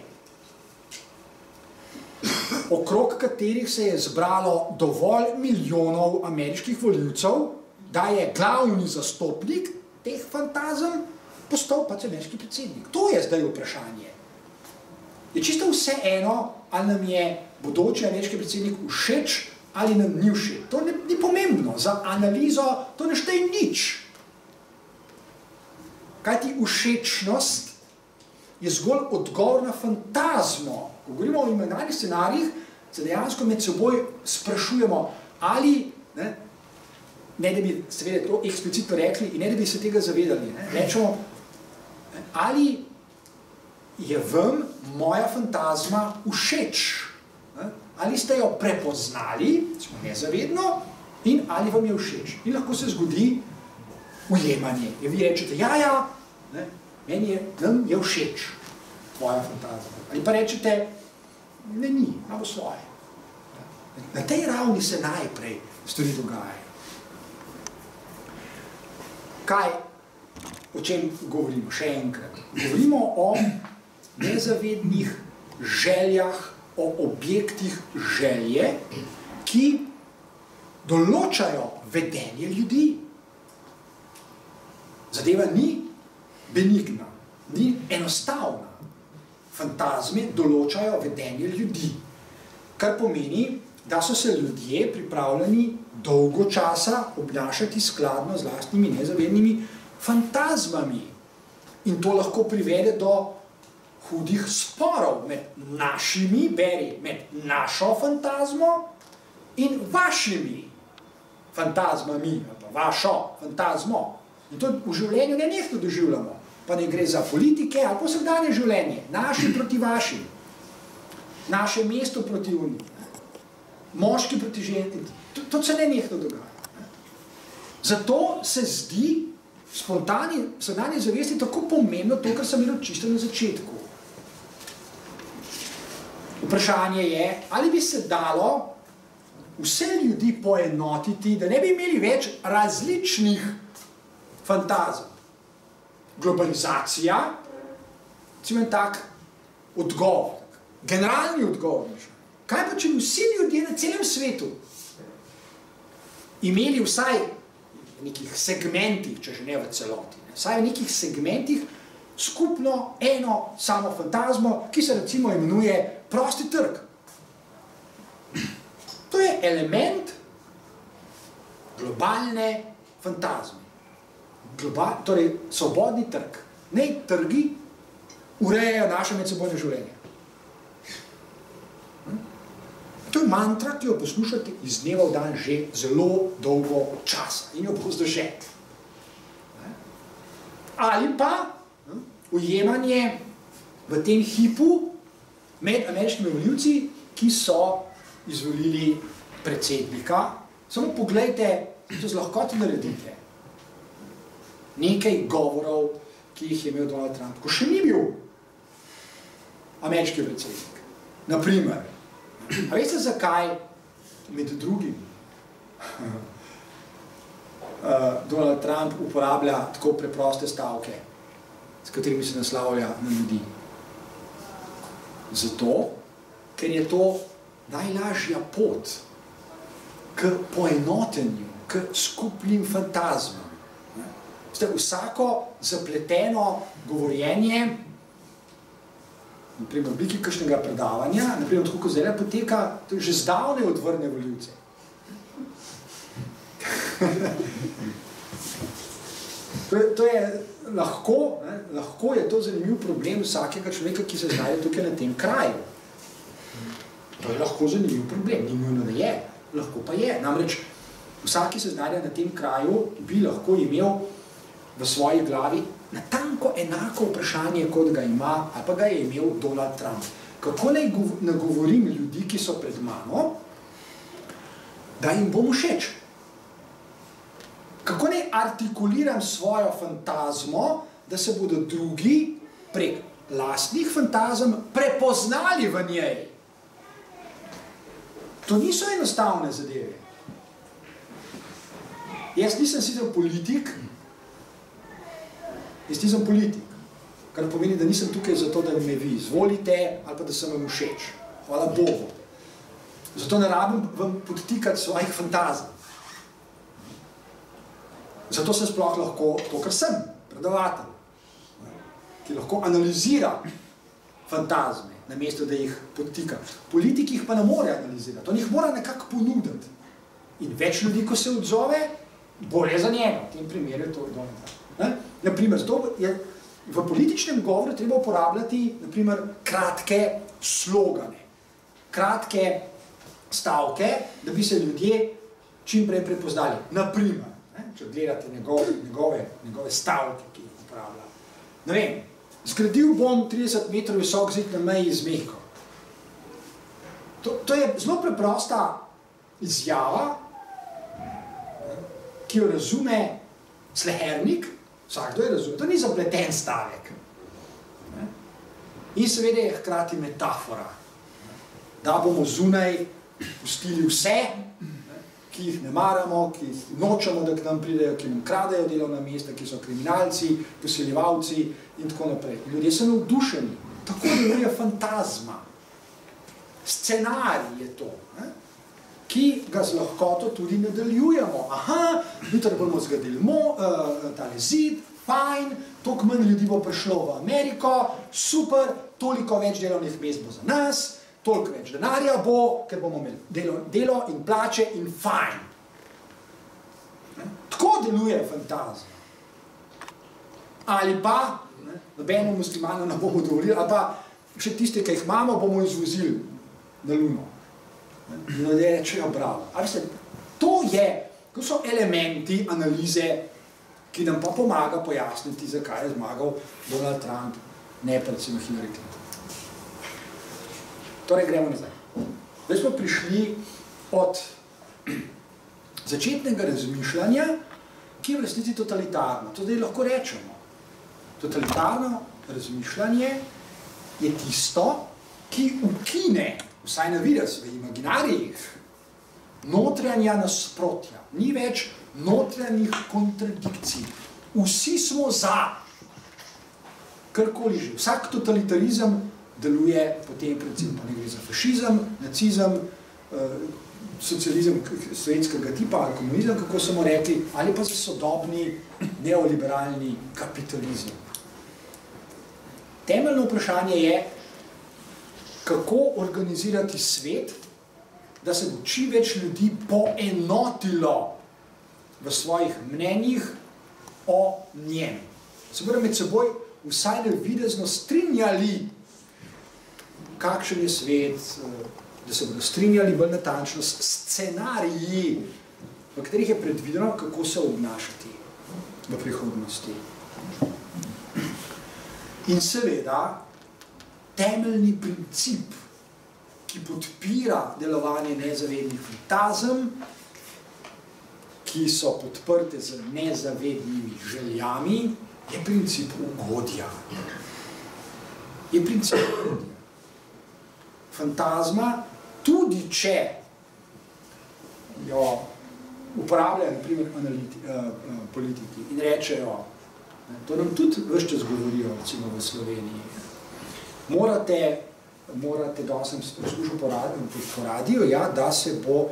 okrog katerih se je zbralo dovolj milijonov ameriških voljivcev, da je glavni zastopnik teh fantazem postal pač ameriški predsednik. To je zdaj vprašanje. Je čisto vse eno, ali nam je bodoči ameriški predsednik všeč ali nam ni všeč. To ne, ni pomembno. Za analizo to ne šteje nič. Kaj ti všečnost je zgolj odgovor na fantazmo. Ko govorimo o imenovanih scenarijih, se dejansko med seboj sprašujemo, ali, ne, ne da bi seveda to eksplicitno rekli in ne da bi se tega zavedali, ne, rečemo, ali je vam moja fantazma všeč, ali ste jo prepoznali, smo nezavedno, in ali vam je všeč. In lahko se zgodi ujemanje. In vi rečete, ja, ja, ne, meni je, nam je všeč tvoja fantazija. Ali pa rečete, ne ni, imamo svoje. Na tej ravni se najprej stvari dogajajo. Kaj, o čem govorimo? Še enkrat. Govorimo o nezavednih željah, o objektih želje, ki določajo vedenje ljudi. Zadeva ni benigna, ni enostavna. Fantazme določajo vedenje ljudi, kar pomeni, da so se ljudje pripravljeni dolgo časa obnašati skladno z lastnimi nezavednimi fantazmami. In to lahko privede do hudih sporov med našimi, beri, med našo fantazmo in vašimi fantazmami, pa vašo fantazmo. In to v življenju ne nekdo doživljamo. Pa ne gre za politike ali posebdanje življenje. Naši proti vaši. Naše mesto proti uni. Moški proti ženi. To, se ne nekdo dogaja. Zato se zdi spontani, spontani zavesti tako pomembno to, kar sem imel čisto na začetku. Vprašanje je, ali bi se dalo vse ljudi poenotiti, da ne bi imeli več različnih fantazem. Globalizacija, recimo tak odgovor, generalni odgovor. Kaj pa, če bi vsi ljudje na celem svetu imeli vsaj v nekih segmentih, če že ne v celoti, ne, vsaj v nekih segmentih skupno eno samo fantazmo, ki se recimo imenuje prosti trg. To je element globalne fantazme global, torej svobodni trg. Ne trgi urejajo naše medsebojne življenje. To je mantra, ki jo poslušate iz dneva v dan že zelo dolgo časa in jo boste že. Ali pa hm, ujemanje v tem hipu med ameriškimi voljivci, ki so izvolili predsednika. Samo pogledajte, to z lahkoti naredite nekaj govorov, ki jih je imel Donald Trump, ko še ni bil ameriški predsednik. Naprimer, a veste zakaj med drugim Donald Trump uporablja tako preproste stavke, s katerimi se naslavlja na ljudi? Zato, ker je to najlažja pot k poenotenju, k skupnim fantazmam. Ste vsako zapleteno govorjenje, naprimer, v obliki kakšnega predavanja, naprimer, tako kot zdaj poteka, to že zdavne odvrne voljivce. To, je, to je lahko, ne, lahko je to zanimiv problem vsakega človeka, ki se znajde tukaj na tem kraju. To je lahko zanimiv problem, ni nujno, da je, lahko pa je. Namreč, vsak, ki se znajde na tem kraju, bi lahko imel v svoji glavi natanko enako vprašanje, kot ga ima, ali pa ga je imel Donald Trump. Kako naj nagovorim ljudi, ki so pred mano, da jim bom všeč? Kako naj artikuliram svojo fantazmo, da se bodo drugi prek lastnih fantazem prepoznali v njej? To niso enostavne zadeve. Jaz nisem sicer politik, Jaz nisem politik, kar pomeni, da nisem tukaj zato, da me vi izvolite ali pa da sem vam všeč. Hvala Bogu. Zato ne rabim vam podtikati svojih fantazij. Zato sem sploh lahko to, kar sem, predavatelj, ki lahko analizira fantazme, namesto da jih podtika. Politiki jih pa ne more analizirati, on jih mora nekako ponuditi. In več ljudi, ko se odzove, bolje za njega. V tem primeru je to dobro. Naprimer, zato je v političnem govoru treba uporabljati naprimer, kratke slogane, kratke stavke, da bi se ljudje čim prej prepoznali. Naprimer, če gledate njegove, njegove, njegove stavke, ki jih uporablja. Ne vem, zgradil bom 30 metrov visok zid na meji z Mehko. To, to je zelo preprosta izjava, ki jo razume slehernik, vsakdo je razume, to ni zapleten stavek. In seveda je hkrati metafora, da bomo zunaj pustili vse, ki jih ne maramo, ki jih nočemo, da k nam pridejo, ki nam kradejo delovna mesta, ki so kriminalci, poseljevalci in tako naprej. Ljudje so navdušeni, tako deluje fantazma. Scenarij je to. Ne? ki ga z lahkoto tudi nadaljujemo. Aha, jutri bomo zgradili mo, uh, tale zid, fajn, toliko manj ljudi bo prišlo v Ameriko, super, toliko več delovnih mest bo za nas, toliko več denarja bo, ker bomo imeli delo, delo in plače in fajn. Tako deluje fantazija. Ali pa, nobeno muslimano ne bomo dovolili, ali pa še tiste, ki jih imamo, bomo izvozili na luno. Ljudje rečejo bravo. Veste, to, je, to so elementi analize, ki nam pa pomaga pojasniti, zakaj je zmagal Donald Trump, ne pa recimo Hillary Clinton. Torej, gremo nazaj. Zdaj smo prišli od začetnega razmišljanja, ki je v resnici totalitarno. To zdaj lahko rečemo. Totalitarno razmišljanje je tisto, ki ukine vsaj na vides, v imaginarijih, notranja nasprotja, ni več notranjih kontradikcij. Vsi smo za, karkoli že. Vsak totalitarizem deluje potem predvsem, pa ne gre za fašizem, nacizem, eh, socializem sovjetskega tipa ali komunizem, kako smo rekli, ali pa za sodobni neoliberalni kapitalizem. Temeljno vprašanje je, kako organizirati svet, da se bo čim več ljudi poenotilo v svojih mnenjih o njem. Se bodo med seboj vsaj nevidezno strinjali, kakšen je svet, da se bodo strinjali bolj natančno s scenariji, v katerih je predvideno, kako se obnašati v prihodnosti. In seveda, temeljni princip, ki podpira delovanje nezavednih fantazem, ki so podprte z nezavednimi željami, je princip ugodja. Je princip ugodja. Fantazma, tudi če jo uporabljajo, na primer, analiti, uh, uh, politiki in rečejo, ne, to nam tudi vse čas govorijo, recimo v Sloveniji, morate, morate da sem poslušal po, po radio, ja, da se bo,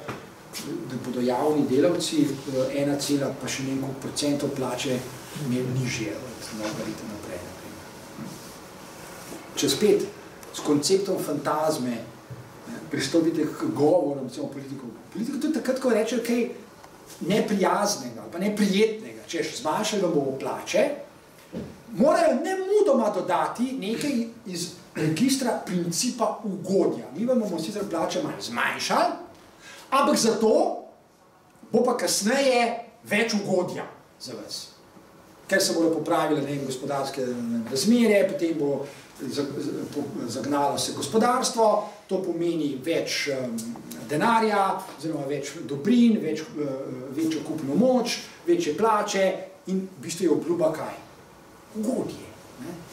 da bodo javni delavci eh, ena cela pa še nekaj procentov plače imeli nižje od nagovorite naprej. Če spet s konceptom fantazme pristopite k govorom, recimo politikov, politikov tudi takrat, ko rečejo kaj neprijaznega, pa neprijetnega, če zmanjšali vam bomo plače, morajo nemudoma dodati nekaj iz registra principa ugodja. Mi vam bomo sicer plače malo zmanjšali, ampak zato bo pa kasneje več ugodja za vas. Ker se bodo popravile ne, gospodarske razmere, potem bo zagnalo se gospodarstvo, to pomeni več denarja, oziroma več dobrin, več, uh, večjo kupno moč, večje plače in v bistvu je obljuba kaj? Ugodje.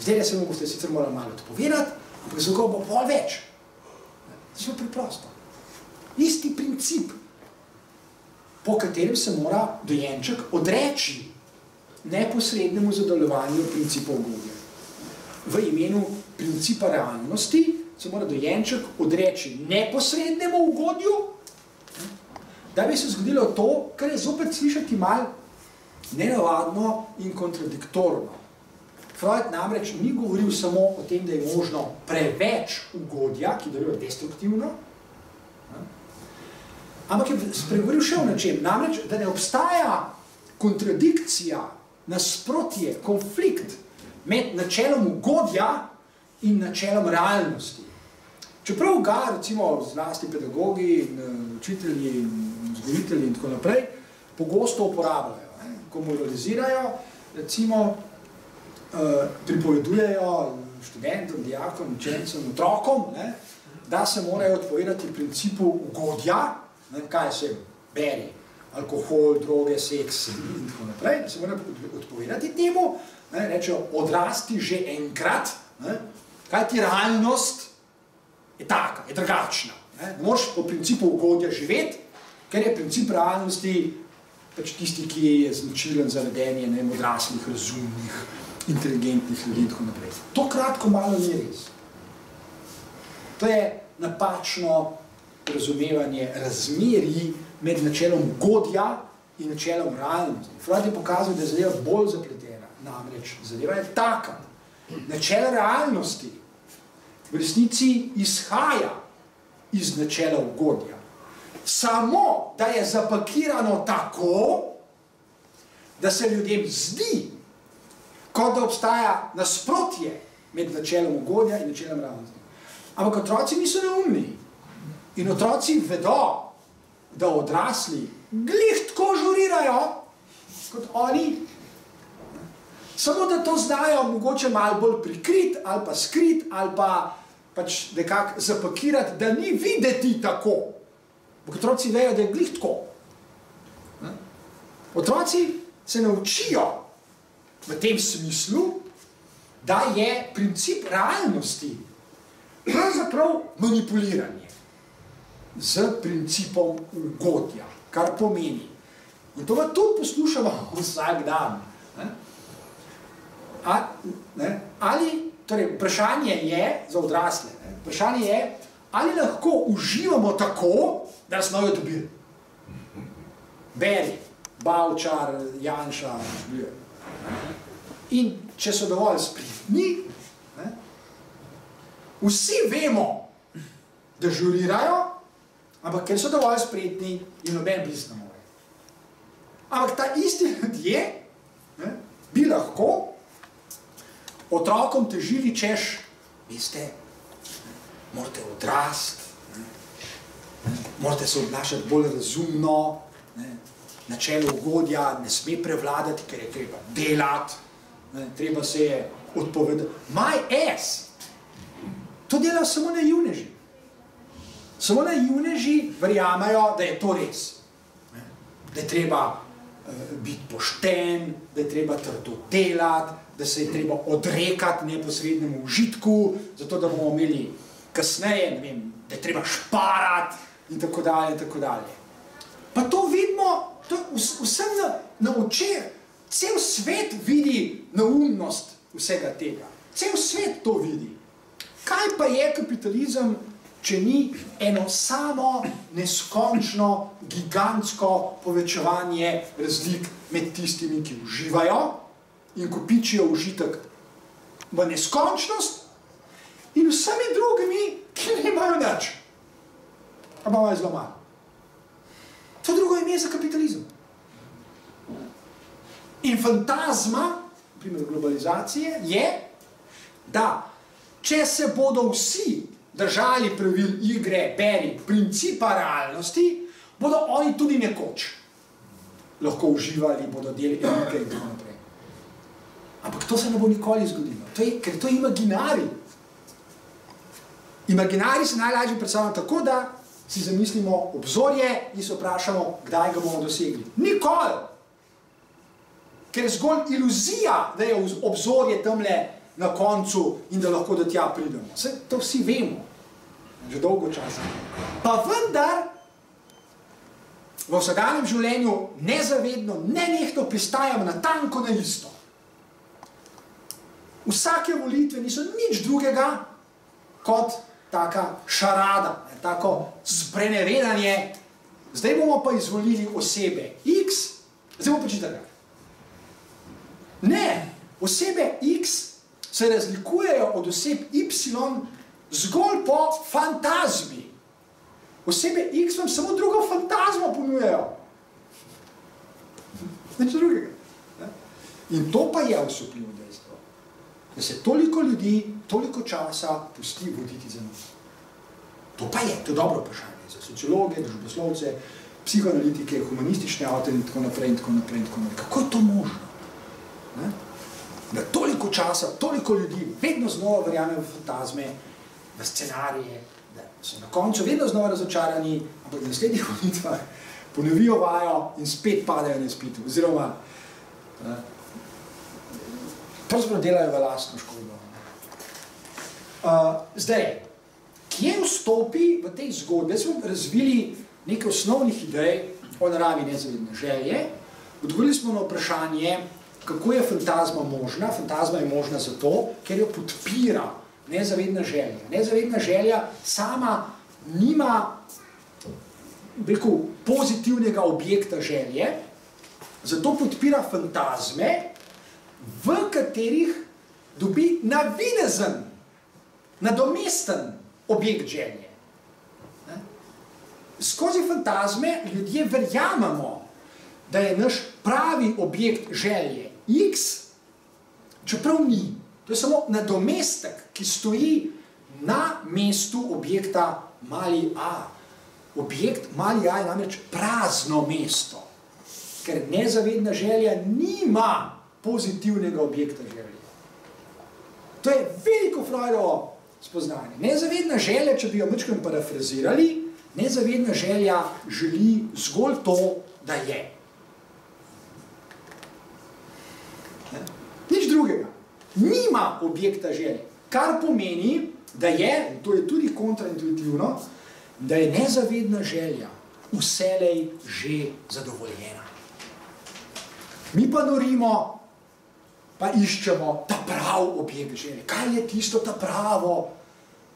Zdaj se mu boste sicer morali malo odpovedati, ampak za bo pol več. Zelo preprosto. Isti princip, po katerem se mora dojenček odreči neposrednemu zadovoljevanju principov ugodja. V imenu principa realnosti se mora dojenček odreči neposrednemu ugodju, da bi se zgodilo to, kar je zopet slišati mal nenavadno in kontradiktorno. Freud namreč ni govoril samo o tem, da je možno preveč ugodja, ki deluje destruktivno, ampak je spregovoril še o nečem, namreč, da ne obstaja kontradikcija, nasprotje, konflikt med načelom ugodja in načelom realnosti. Čeprav ga, recimo, zlasti pedagogi, učitelji, vzgojitelji in tako naprej, pogosto uporabljajo, ne, ko moralizirajo, recimo, uh, pripovedujejo študentom, dijakom, učencem, otrokom, ne, da se morajo odpovedati principu ugodja, ne, kaj se beri, alkohol, droge, seks in tako naprej, da se morajo odpovedati temu, ne, rečejo, odrasti že enkrat, ne, kaj ti realnost je taka, je drugačna. Ne, ne moraš po principu ugodja živeti, ker je princip realnosti pač tisti, ki je značilen za vedenje ne, odraslih, razumnih, inteligentnih ljudi in tako naprej. To kratko malo ni res. To je napačno razumevanje razmerij med načelom godja in načelom realnosti. Freud je pokazal, da je zadeva bolj zapletena. Namreč zadeva je taka. Načelo realnosti v resnici izhaja iz načela ugodja. Samo, da je zapakirano tako, da se ljudem zdi, kot da obstaja nasprotje med načelom ugodja in načelom realnosti. Ampak otroci niso neumni. In otroci vedo, da odrasli glih tako žurirajo, kot oni. Samo da to znajo mogoče malo bolj prikrit ali pa skrit ali pa pač nekako zapakirati, da ni videti tako. Ampak otroci vejo, da je glih tako. Otroci se naučijo v tem smislu, da je princip realnosti pravzaprav manipuliranje z principom ugodja, kar pomeni. In to tu poslušamo vsak dan. Ne? A, ne? Ali, torej, vprašanje je za odrasle, ne? vprašanje je, ali lahko uživamo tako, da smo jo dobili. Beri, Bavčar, Janša, Žbljaj. In če so dovolj spritni, ne, vsi vemo, da žurirajo, ampak ker so dovolj spritni, in noben bliz ne more. Ampak ta isti ljudje ne, bi lahko otrokom težili, češ, veste, morate odrast, morate se obnašati bolj razumno, ne, načelo ugodja ne sme prevladati, ker je treba delati, ne, treba se je odpovedati. My ass! To delajo samo naivneži. Samo naivneži verjamajo, da je to res. Da je treba uh, biti pošten, da je treba trdo delati, da se je treba odrekati neposrednemu užitku, zato da bomo imeli kasneje, ne vem, da je treba šparati in tako dalje in tako dalje. Pa to vidimo, to vsem na, na očeh, cel svet vidi naumnost vsega tega. Cel svet to vidi. Kaj pa je kapitalizem, če ni eno samo neskončno, gigantsko povečevanje razlik med tistimi, ki uživajo in kopičijo užitek v neskončnost in vsemi drugimi, ki nimajo nič. Pa imamo je zelo malo. To drugo ime za kapitalizem. In fantazma, primer globalizacije, je, da če se bodo vsi držali pravil igre, beri, principa realnosti, bodo oni tudi nekoč lahko uživali, bodo delali nekaj in tako naprej. Ampak to se ne bo nikoli zgodilo, to je, ker to je imaginari. Imaginari se najlažje predstavljamo tako, da si zamislimo obzorje in se vprašamo, kdaj ga bomo dosegli. Nikoli! Ker je zgolj iluzija, da je obzorje tamle na koncu in da lahko do tja pridemo. Vse to vsi vemo, že dolgo časa. Pa vendar v vsakdanjem življenju nezavedno, nenehno pristajamo na tanko na isto. Vsake volitve niso nič drugega kot taka šarada, ne, tako sprenevedanje. Zdaj bomo pa izvolili osebe X, zdaj bomo počitali. Ne, osebe X se razlikujejo od oseb Y zgolj po fantazmi. Osebe X vam samo drugo fantazmo ponujejo. Nič drugega. In to pa je osupljivo. Da se toliko ljudi, toliko časa pusti voditi za nas. To pa je, to je dobro vprašanje za sociologe, družboslovce, psihoanalitike, humanistične avtore in tako naprej in tako naprej in tako naprej. Kako je to možno? Ne? Da toliko časa, toliko ljudi vedno znova verjame v fantazme, v scenarije, da so na koncu vedno znova razočarani, ampak v naslednjih volitvah ponovijo vajo in spet padajo na izpitu. Oziroma, pravzaprav delajo v lastno škodo. Uh, zdaj, kje vstopi v tej zgodbi? Smo razvili nekaj osnovnih idej o naravi nezavedne želje. Odgovorili smo na vprašanje, kako je fantazma možna. Fantazma je možna zato, ker jo podpira nezavedna želja. Nezavedna želja sama nima rekel, pozitivnega objekta želje, zato podpira fantazme, v katerih dobi navidezen, nadomesten objekt želje. Ne? Skozi fantazme ljudje verjamemo, da je naš pravi objekt želje X, čeprav ni. To je samo nadomestek, ki stoji na mestu objekta mali A. Objekt mali A je namreč prazno mesto, ker nezavedna želja nima pozitivnega objekta želje. To je veliko Freudovo spoznanje. Nezavedna želja, če bi jo mečkem parafrazirali, nezavedna želja želi zgolj to, da je. Nič drugega nima objekta želje. Kar pomeni, da je, in to je tudi kontraintuitivno, da je nezavedna želja vselej že zadovoljena. Mi pa norimo, pa iščemo ta prav objekt želje. Kaj je tisto ta pravo,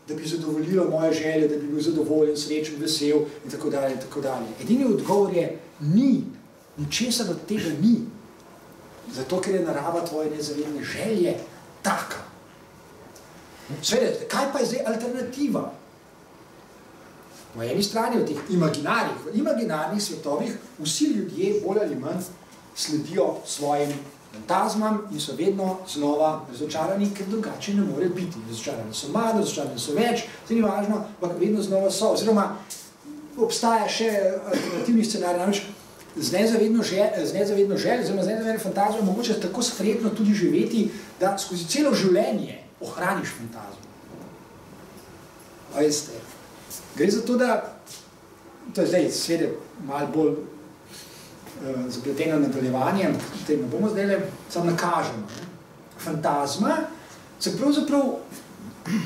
da bi zadovoljilo moje želje, da bi bil zadovoljen, srečen, vesel in tako dalje in tako dalje. Edini odgovor je ni, ničesar od tega ni. Zato, ker je narava tvoje nezavedne želje taka. Sveda, kaj pa je zdaj alternativa? Po eni strani v teh imaginarnih, v imaginarnih svetovih vsi ljudje bolj ali manj sledijo svojim fantazmam in so vedno znova razočarani, ker drugače ne more biti. Razočarani so malo, razočarani so več, to ni važno, ampak vedno znova so. Oziroma, obstaja še alternativni scenarij, namreč z nezavedno željo, z nezavedno željo, oziroma z nezavedno fantazijo, mogoče tako spretno tudi živeti, da skozi celo življenje ohraniš fantazmo. A veste, gre za to, da, to je zdaj svede malo bolj zapleteno nadaljevanje, te ne bomo zdaj le, samo nakažemo. Fantazma se pravzaprav,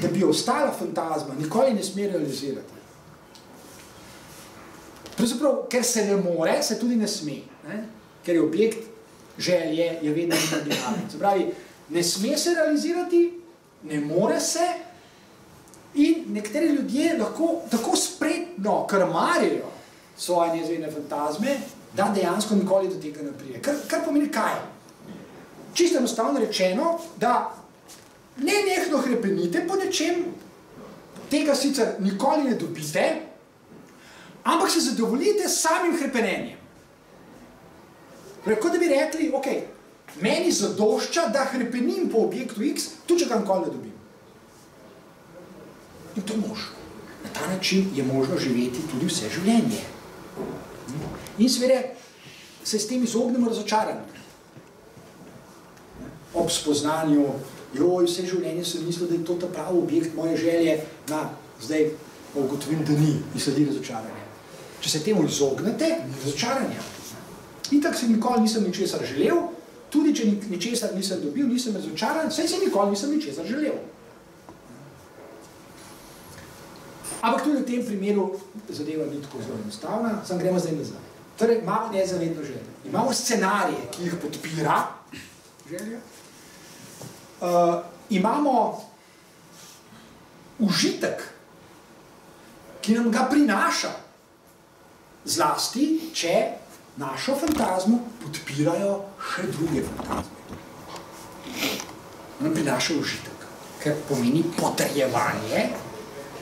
da bi ostala fantazma, nikoli ne sme realizirati. Pravzaprav, ker se ne more, se tudi ne sme. Ne? Ker je objekt želje, je vedno imaginaren. Se pravi, ne sme se realizirati, ne more se in nekateri ljudje lahko tako spretno krmarjajo svoje nezvedne fantazme, da dejansko nikoli do tega ne prije. Kar, kar pomeni kaj? Čisto enostavno rečeno, da ne nehno hrepenite po nečem, tega sicer nikoli ne dobite, ampak se zadovoljite s samim hrepenenjem. Kot da bi rekli, ok, meni zadošča, da hrepenim po objektu X, tudi če ga nikoli ne dobim. In to je možno. Na ta način je možno živeti tudi vse življenje. In seveda se s tem izognemo razočaranju. Ob spoznanju, joj, vse življenje sem mislil, da je to ta pravi objekt moje želje, na, zdaj ugotovim, da ni in sledi razočaranje. Če se temu izognete, ni razočaranja. Itak se nikoli nisem ničesar želel, tudi če ničesar nisem dobil, nisem razočaran, vse se nikoli nisem ničesar želel. Ampak tudi v tem primeru zadeva ni tako zelo enostavna, sam gremo zdaj nazaj. Torej, imamo nezavedno željo. Imamo scenarije, ki jih podpira želja. Uh, imamo užitek, ki nam ga prinaša, zlasti, če našo fantazmo podpirajo še druge fantazme. Nam prinaša užitek, ker pomeni potrjevanje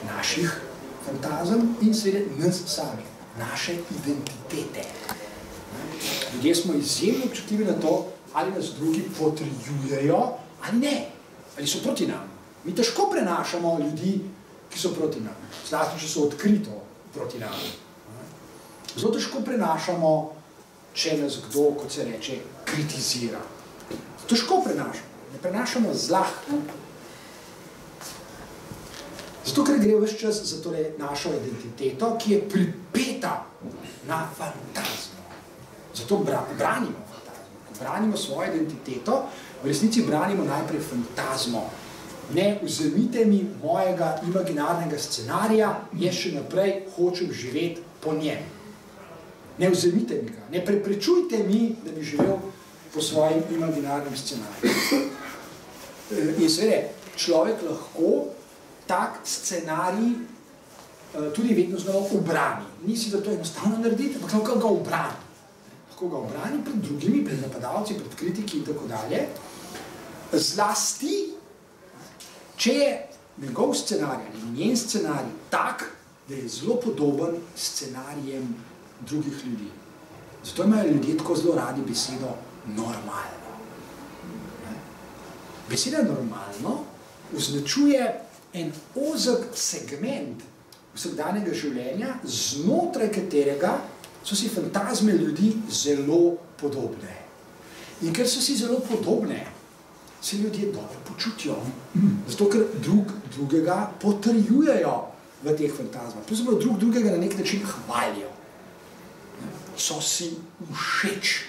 naših fantazem in seveda nas sami, naše identitete. Ljudje smo izjemno občutljivi na to, ali nas drugi potrjujejo ali ne, ali so proti nam. Mi težko prenašamo ljudi, ki so proti nam, zlasti, če so odkrito proti nam. Zelo težko prenašamo, če nas kdo, kot se reče, kritizira. Težko prenašamo, ne prenašamo zlahka. Zato, ker gre vse čas za tole našo identiteto, ki je pripeta na fantazmo. Zato bra branimo fantazmo. Ko branimo svojo identiteto, v resnici branimo najprej fantazmo. Ne vzemite mi mojega imaginarnega scenarija, jaz še naprej hočem živeti po njem. Ne vzemite mi ga, ne preprečujte mi, da bi živel po svojem imaginarnem scenariju. In seveda, človek lahko tak scenarij tudi vedno znova obrani. Ni si, da to enostavno narediti, ampak lahko ga obrani. Lahko ga obrani pred drugimi, pred napadalci, pred kritiki in tako dalje. Zlasti, če je njegov scenarij ali njen scenarij tak, da je zelo podoben scenarijem drugih ljudi. Zato imajo ljudje tako zelo radi besedo normalno. Beseda normalno označuje en ozek segment vsakdanjega življenja, znotraj katerega so si fantazme ljudi zelo podobne. In ker so si zelo podobne, se ljudje dobro počutijo. Zato, ker drug drugega potrjujejo v teh fantazmah. Pravzaprav drug drugega na nek način hvalijo. So si všeč.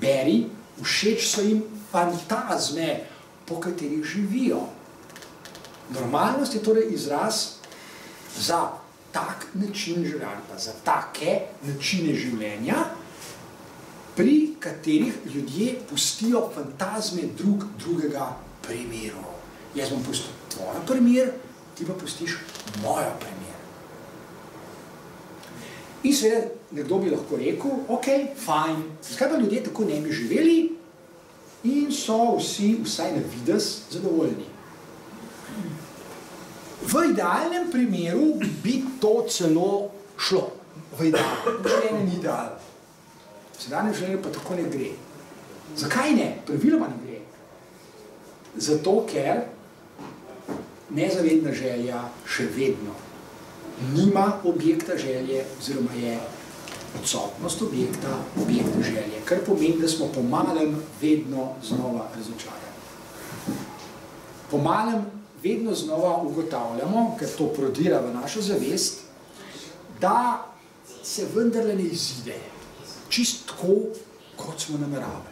Beri, všeč so jim fantazme, po katerih živijo. Normalnost je torej izraz za tak način življenja, pa za take načine življenja, pri katerih ljudje pustijo fantazme drug drugega primeru. Jaz bom pustil tvoj primer, ti pa pustiš mojo primer. In seveda, nekdo bi lahko rekel, ok, fajn, zakaj pa ljudje tako ne bi živeli in so vsi, vsaj na vides, zadovoljni. V idealnem primeru bi to celo šlo. V idealnem, življenje ni idealno. V sedanjem življenju pa tako ne gre. Zakaj ne? Praviloma ne gre. Zato, ker nezavedna želja še vedno nima objekta želje, oziroma je odsotnost objekta, objekta želje, kar pomeni, da smo po malem vedno znova razočarani. Po malem vedno znova ugotavljamo, ker to prodira v našo zavest, da se vendarle ne izide čist tako, kot smo nameravali.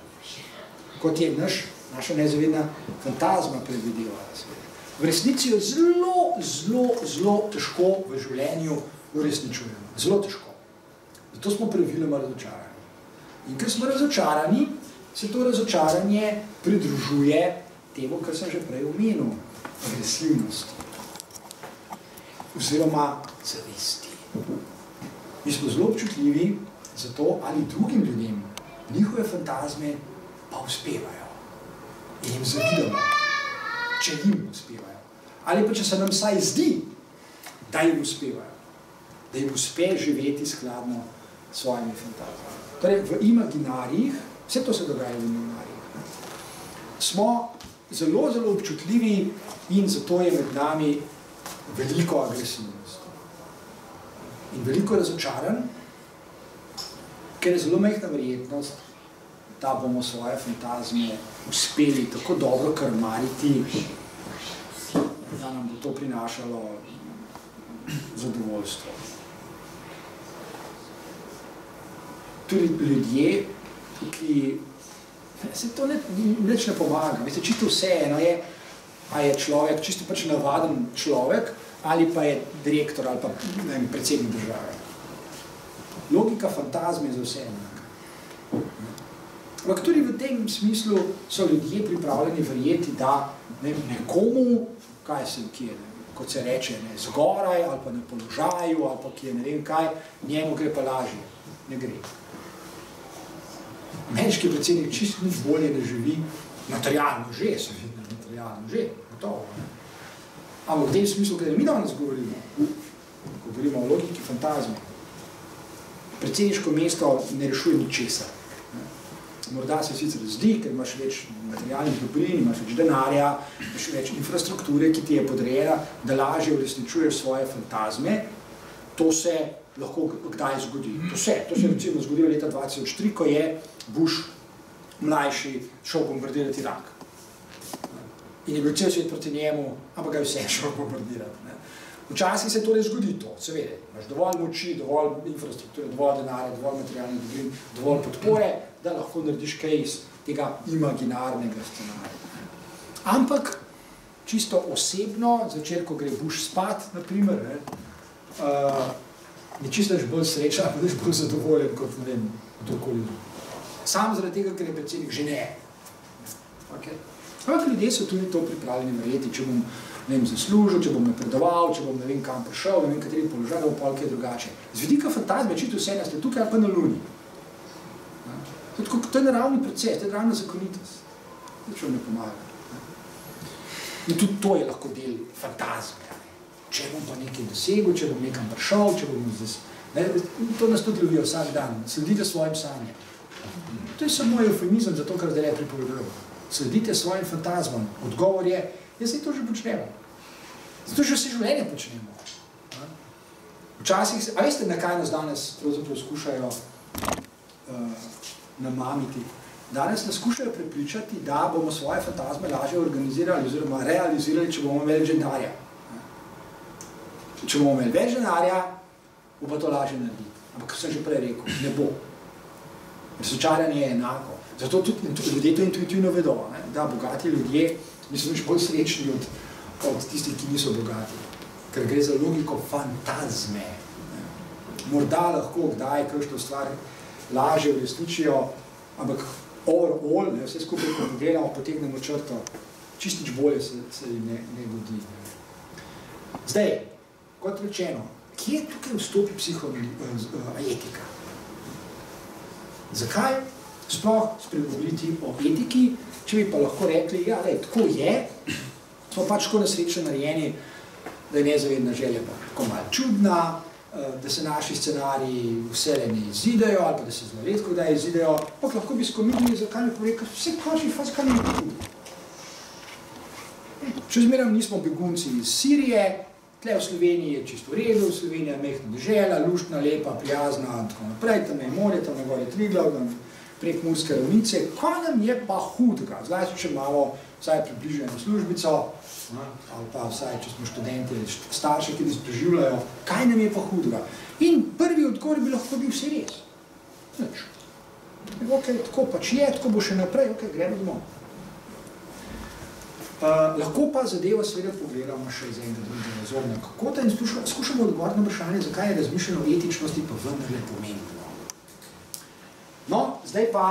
Kot je naš, naša nezavedna fantazma predvidevala. V resnici jo zelo, zelo, zelo težko v življenju uresničujemo. Zelo težko. Zato smo praviloma razočarani. In ker smo razočarani, se to razočaranje pridružuje temu, kar sem že prej omenil, agresivnosti. Oziroma zavesti. Mi smo zelo občutljivi za to, ali drugim ljudem njihove fantazme pa uspevajo. In jim zavidamo, če jim uspevajo. Ali pa če se nam saj zdi, da jim uspevajo. Da jim uspe živeti skladno s svojimi fantazmami. Torej, v imaginarijih, vse to se dogaja v imaginarijih, smo zelo, zelo občutljivi in zato je med nami veliko agresivnosti. In veliko razočaran, ker je zelo majhna verjetnost, da bomo svoje fantazme uspeli tako dobro krmariti, da nam bo to prinašalo zadovoljstvo. Tudi ljudje, ki se to ne, neč ne pomaga, veste, čisto vse eno je, a je človek, čisto pač navaden človek, ali pa je direktor ali pa ne predsednik države. Logika fantazme je za vse enaka. Ampak tudi v tem smislu so ljudje pripravljeni verjeti, da ne, nekomu, kaj se kje, ne, kot se reče, ne, zgoraj ali pa na položaju ali pa kje ne vem kaj, njemu gre pa lažje. Ne gre. Ameriški predsednik čisto nič bolje ne živi, materialno že, se vidi, materialno že, gotovo. Ampak v tem smislu, kaj mi danes govorimo, govorimo o logiki fantazme, predsedniško mesto ne rešuje ničesar. Morda se sicer zdi, ker imaš več materialnih dobrin, imaš več denarja, imaš več infrastrukture, ki ti je podrejena, da lažje uresničuješ svoje fantazme, to se lahko kdaj zgodi. To se, to se recimo zgodilo leta 2003, ko je Bush mlajši šel bombardirati Irak. In je bil cel svet proti njemu, ampak ga je vse šel bombardirati. Ne. Včasih se torej zgodi to, seveda, imaš dovolj moči, dovolj infrastrukture, dovolj denarja, dovolj materialnih dobrin, dovolj podpore, da lahko narediš kaj iz tega imaginarnega scenarija. Ampak čisto osebno, začer, ko gre Bush spat, naprimer, ne, uh, ne čisto bolj sreča, pa bolj zadovoljen kot ne vem, kdorkoli Sam zaradi tega, ker je predsednik že ne. Okay. Ampak ljudje so tudi to pripravljeni verjeti, če bom ne vem, zaslužil, če bom napredoval, če bom ne vem kam prišel, ne vem kateri položaj, da bom polk je drugače. Z vidika fantazme je čisto vse, da ste tukaj ali pa na luni. To je naravni proces, to je naravna zakonitost. Nič vam ne pomaga. In tudi to je lahko del fantazme. Če bom pa nekaj dosegel, če bom nekam prišel, če bom zdaj... Ne, to nas tudi ljubijo vsak dan. Sledite svojim sanjem. To je samo eufemizem za to, kar zdaj le pripovedujem. Sledite svojim fantazmom. Odgovor je, jaz se to že počnemo. Zato že vse življenje počnemo. Včasih, a veste, na kaj nas danes pravzaprav skušajo uh, namamiti? Danes nas skušajo prepričati, da bomo svoje fantazme lažje organizirali oziroma realizirali, če bomo imeli denarja. Če bomo imeli več denarja, bo pa to lažje narediti. Ampak, kot sem že prej rekel, ne bo. Razočaranje je enako. Zato tudi ljudje to intuitivno vedo, ne? da bogati ljudje mislim, še bolj srečni od, od tistih, ki niso bogati. Ker gre za logiko fantazme. Morda lahko kdaj kakšno stvar lažje uresničijo, ampak overall, ne, vse skupaj, ko pogledamo, potegnemo črto, čistič bolje se, se ne, ne godi. Ne? Zdaj, kot rečeno, kje tukaj vstopi psihoetika? Zakaj sploh spregovoriti o etiki, če bi pa lahko rekli, ja, lej, tako je, smo pač tako nesrečno narejeni, da je nezavedna želja pa tako malo čudna, da se naši scenariji vse ne izidejo, ali pa da se zelo redko kdaj izidejo, pa lahko bi skomitili, zakaj mi povedal, vse končni faz, kaj ne bi Če zmeram nismo begunci iz Sirije, tle v Sloveniji je čisto v redu, Slovenija je mehna dežela, luštna, lepa, prijazna tako naprej, tam je morje, tam je gore Triglav, prek Murske ravnice, kaj nam je pa hudega, zdaj če malo vsaj približujemo službico, ali pa vsaj, če smo študenti starši, ki nas preživljajo, kaj nam je pa hudega. In prvi odgovor bi lahko bil vse res. Nič. Ok, tako pač je, tako bo še naprej, ok, gremo domov. Uh, lahko pa zadevo seveda pogledamo še iz enega drugega razornega kota in skušamo odgovoriti na vprašanje, zakaj je razmišljeno o etičnosti pa vendarle pomembno. No, zdaj pa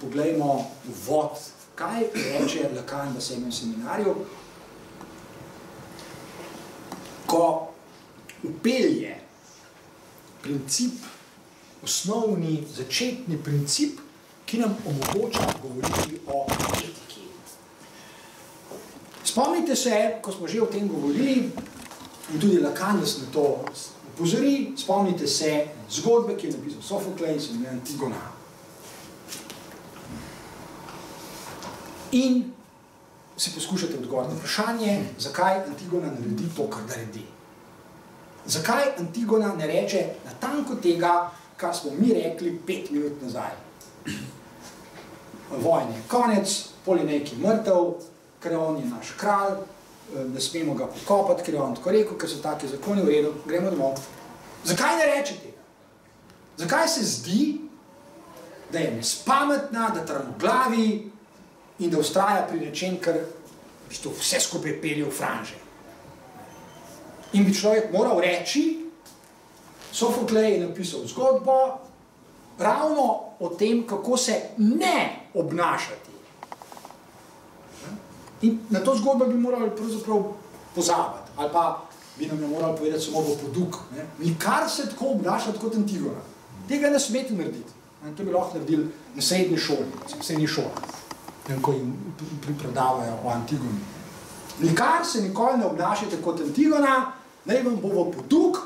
poglejmo vod, kaj reče Lacan v semen seminarju, ko upelje princip, osnovni, začetni princip, ki nam omogoča govoriti o etiki. Spomnite se, ko smo že o tem govorili, in tudi Lacan nas na to upozori, spomnite se zgodbe, ki je napisal Sophocles in Antigona. In si poskušate odgovoriti na vprašanje, zakaj Antigona naredi to, kar naredi. Zakaj Antigona ne reče na tanko tega, kar smo mi rekli pet minut nazaj. Vojne je konec, pol je neki mrtev, ker on je naš kralj, eh, ne smemo ga pokopati, ker je on tako rekel, ker so take zakoni v redu, gremo domov. Zakaj ne reče tega? Zakaj se zdi, da je nespametna, da trmo glavi in da ustraja pri nečem, ker v bistvu vse skupaj pelje v franže? In bi človek moral reči, Sofoklej je napisal zgodbo ravno o tem, kako se ne obnašati. In na to zgodbo bi morali pravzaprav pozabiti, ali pa bi nam jo morali povedati samo v poduk. Ne? Nikar se tako obnašati kot Antigona. Tega ne smete narediti. Ne? To bi lahko naredili na srednji šoli, na srednji šoli, ko jim pripredavajo o Antigoni. Nikar se nikoli ne obnašajte kot Antigona, naj vam bo v poduk,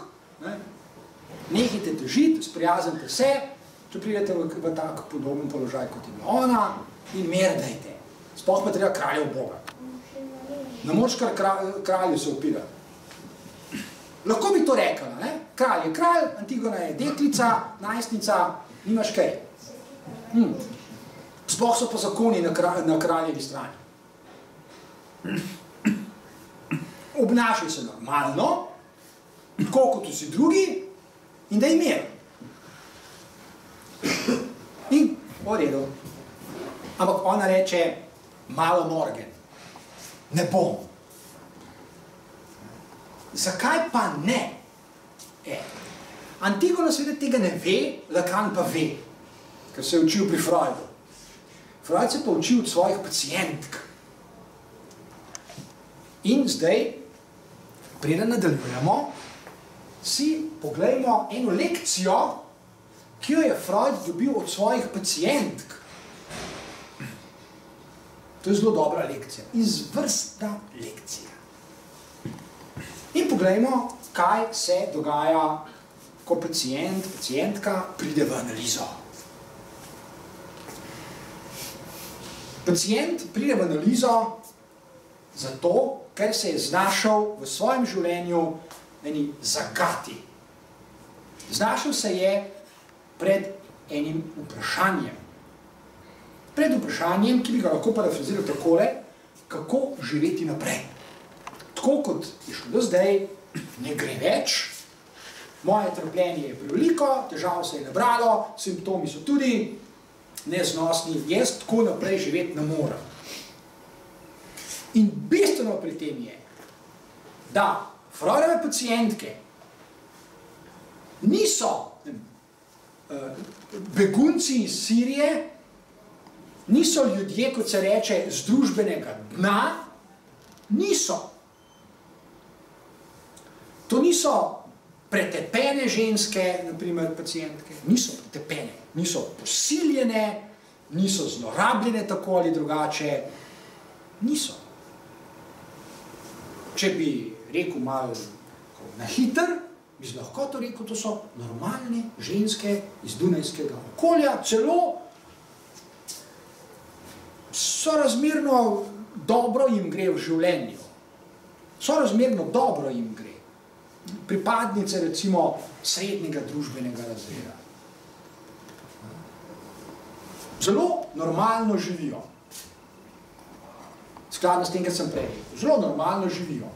ne? nehite težiti, sprijaznite se, če pridete v, v tak podoben položaj, kot je bila ona, in merdajte. Sploh pa treba kraljev Boga. Ne moreš kar kralju se upirati. Lahko bi to rekla, ne? kralj je kralj, Antigona je deklica, najstnica, nimaš kaj. Hm. Sploh so pa zakoni na, kralj, na kraljevi strani. Obnašaj se normalno, tako kot vsi drugi, in da mir. In v redu. Ampak ona reče, malo morgen, ne bom. Zakaj pa ne? E. Antigona seveda tega ne ve, Lacan pa ve, ker se je učil pri Freudu. Freud se pa učil od svojih pacijentk. In zdaj, preden nadaljujemo, si poglejmo eno lekcijo, ki jo je Freud dobil od svojih pacijentk. To je zelo dobra lekcija, izvrstna lekcija. In poglejmo, kaj se dogaja, ko pacijent, pacijentka pride v analizo. Pacijent pride v analizo zato, ker se je znašel v svojem življenju eni zagati. Znašel se je pred enim vprašanjem. Pred vprašanjem, ki bi ga lahko parafraziral takole, kako živeti naprej. Tako kot je šlo do zdaj, ne gre več, moje trpljenje je preveliko, težav se je nabralo, simptomi so tudi neznosni, jaz tako naprej živeti ne morem. In bistveno pri tem je, da Freudove pacijentke niso begunci iz Sirije, niso ljudje, kot se reče, z družbenega dna, niso. To niso pretepene ženske, naprimer pacijentke, niso pretepene, niso posiljene, niso zlorabljene tako ali drugače, niso. Če bi rekel malo na hiter, bi z lahko to rekel, to so normalne ženske iz Dunajskega okolja, celo so razmerno dobro jim gre v življenju. So razmerno dobro jim gre pripadnice recimo srednjega družbenega razreda. Zelo normalno živijo. Skladno s tem, kar sem prej. Zelo normalno živijo.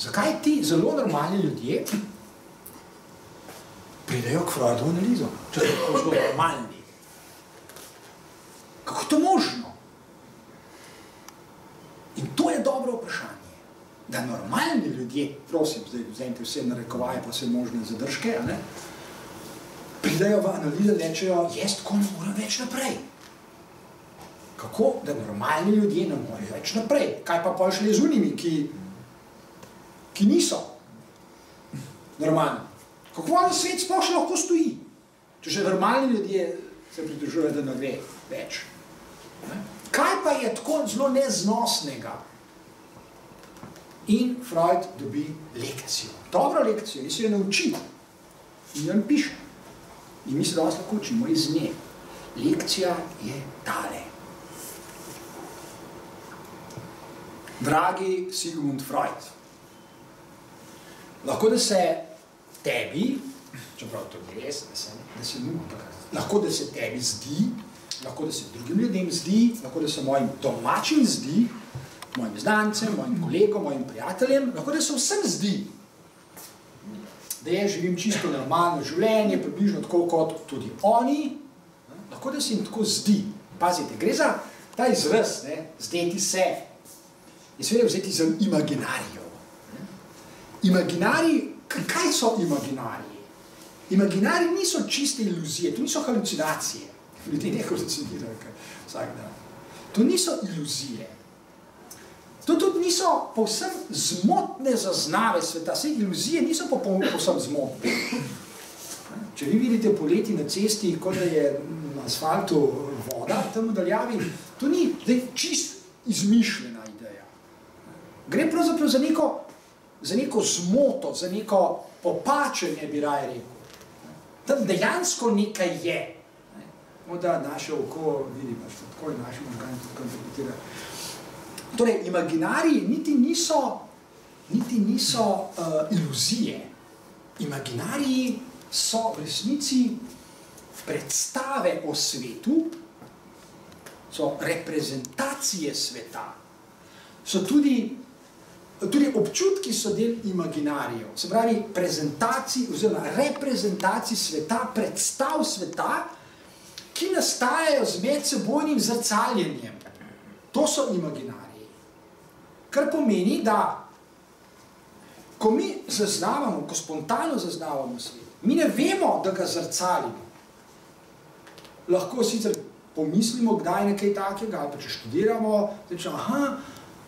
Zakaj ti zelo normalni ljudje pridejo k Freudu analizo, če so zelo normalni? Kako to možno? In to je dobro vprašanje da normalni ljudje, prosim, zdaj vzemite vse narekovaje pa vse možne zadržke, ne, pridajo v analizo in rečejo, jaz tako ne morem več naprej. Kako, da normalni ljudje ne morejo več naprej? Kaj pa pa šli z unimi, ki, ki niso normalni? Kako vam svet sploh še lahko stoji? Če že normalni ljudje se pridružujejo, da ne ve več. Kaj pa je tako zelo neznosnega? In Freud dobi lekcijo. Dobro lekcijo, in se jo nauči. In jo piše. In mi se danes lahko učimo iz nje. Lekcija je tale. Dragi Sigmund Freud, lahko da se tebi, čeprav to je res, da se, da se mu, lahko da se tebi zdi, lahko da se drugim ljudem zdi, lahko da se mojim domačim zdi, mojim znancem, mojim kolegom, mojim prijateljem, lahko da se vsem zdi, da jaz živim čisto normalno življenje, približno tako kot tudi oni, lahko da se jim tako zdi. Pazite, gre za ta izraz, ne, zdeti se, je seveda vzeti za imaginarijo. Imaginari, kaj so imaginariji? Imaginari niso čiste iluzije, to niso halucinacije. Ljudje ne halucinirajo vsak dan. To niso iluzije. To tudi niso povsem zmotne zaznave sveta. Vse iluzije niso povsem zmotne. Če vi vidite poleti na cesti, kot da je na asfaltu voda, tam v daljavi, to ni čist izmišljena ideja. Gre pravzaprav za neko, za neko zmoto, za neko popačenje, bi raje rekel. Tam dejansko nekaj je. Da naše oko vidi, pač tako je naši možgani tako interpretira. Torej, imaginariji niti niso, niti niso uh, iluzije. Imaginariji so v resnici predstave o svetu, so reprezentacije sveta, so tudi, tudi občutki so del imaginarijev, se pravi prezentacij oziroma reprezentacij sveta, predstav sveta, ki nastajajo z medsebojnim zrcaljenjem. To so imaginariji. Kar pomeni, da ko mi zaznavamo, ko spontano zaznavamo svet, mi ne vemo, da ga zrcalimo. Lahko sicer pomislimo, kdaj je nekaj takega, ali pa če študiramo, rečemo, aha,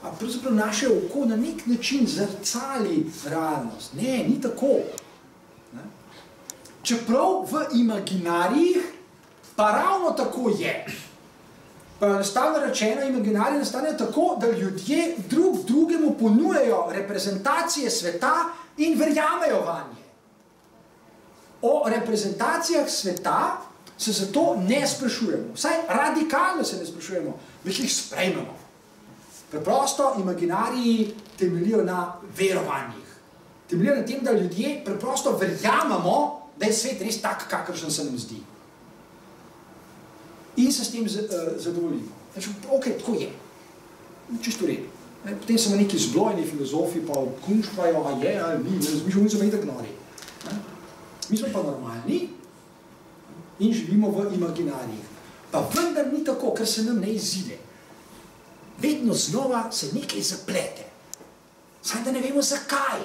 a pravzaprav naše oko na nek način zrcali realnost. Ne, ni tako. Ne? Čeprav v imaginarijih pa ravno tako je. Pa enostavno rečeno, imaginarije nastanejo tako, da ljudje drug drugemu ponujejo reprezentacije sveta in verjamejo vanje. O reprezentacijah sveta se zato ne sprašujemo. Vsaj radikalno se ne sprašujemo, več jih sprejmemo. Preprosto imaginariji temeljijo na verovanjih. Temeljijo na tem, da ljudje preprosto verjamemo, da je svet res tak, kakršen se nam zdi. In se s tem zadovoljimo. Znači, ok, tako je. Čisto redo. Potem samo neki zblojni filozofi pa kunštvajo, a je, ali ni, mi smo mi tako nori. Mi smo pa normalni, in živimo v imaginarijih. Pa vendar ni tako, ker se nam ne izide. Vedno znova se nekaj zaplete. Saj da ne vemo zakaj.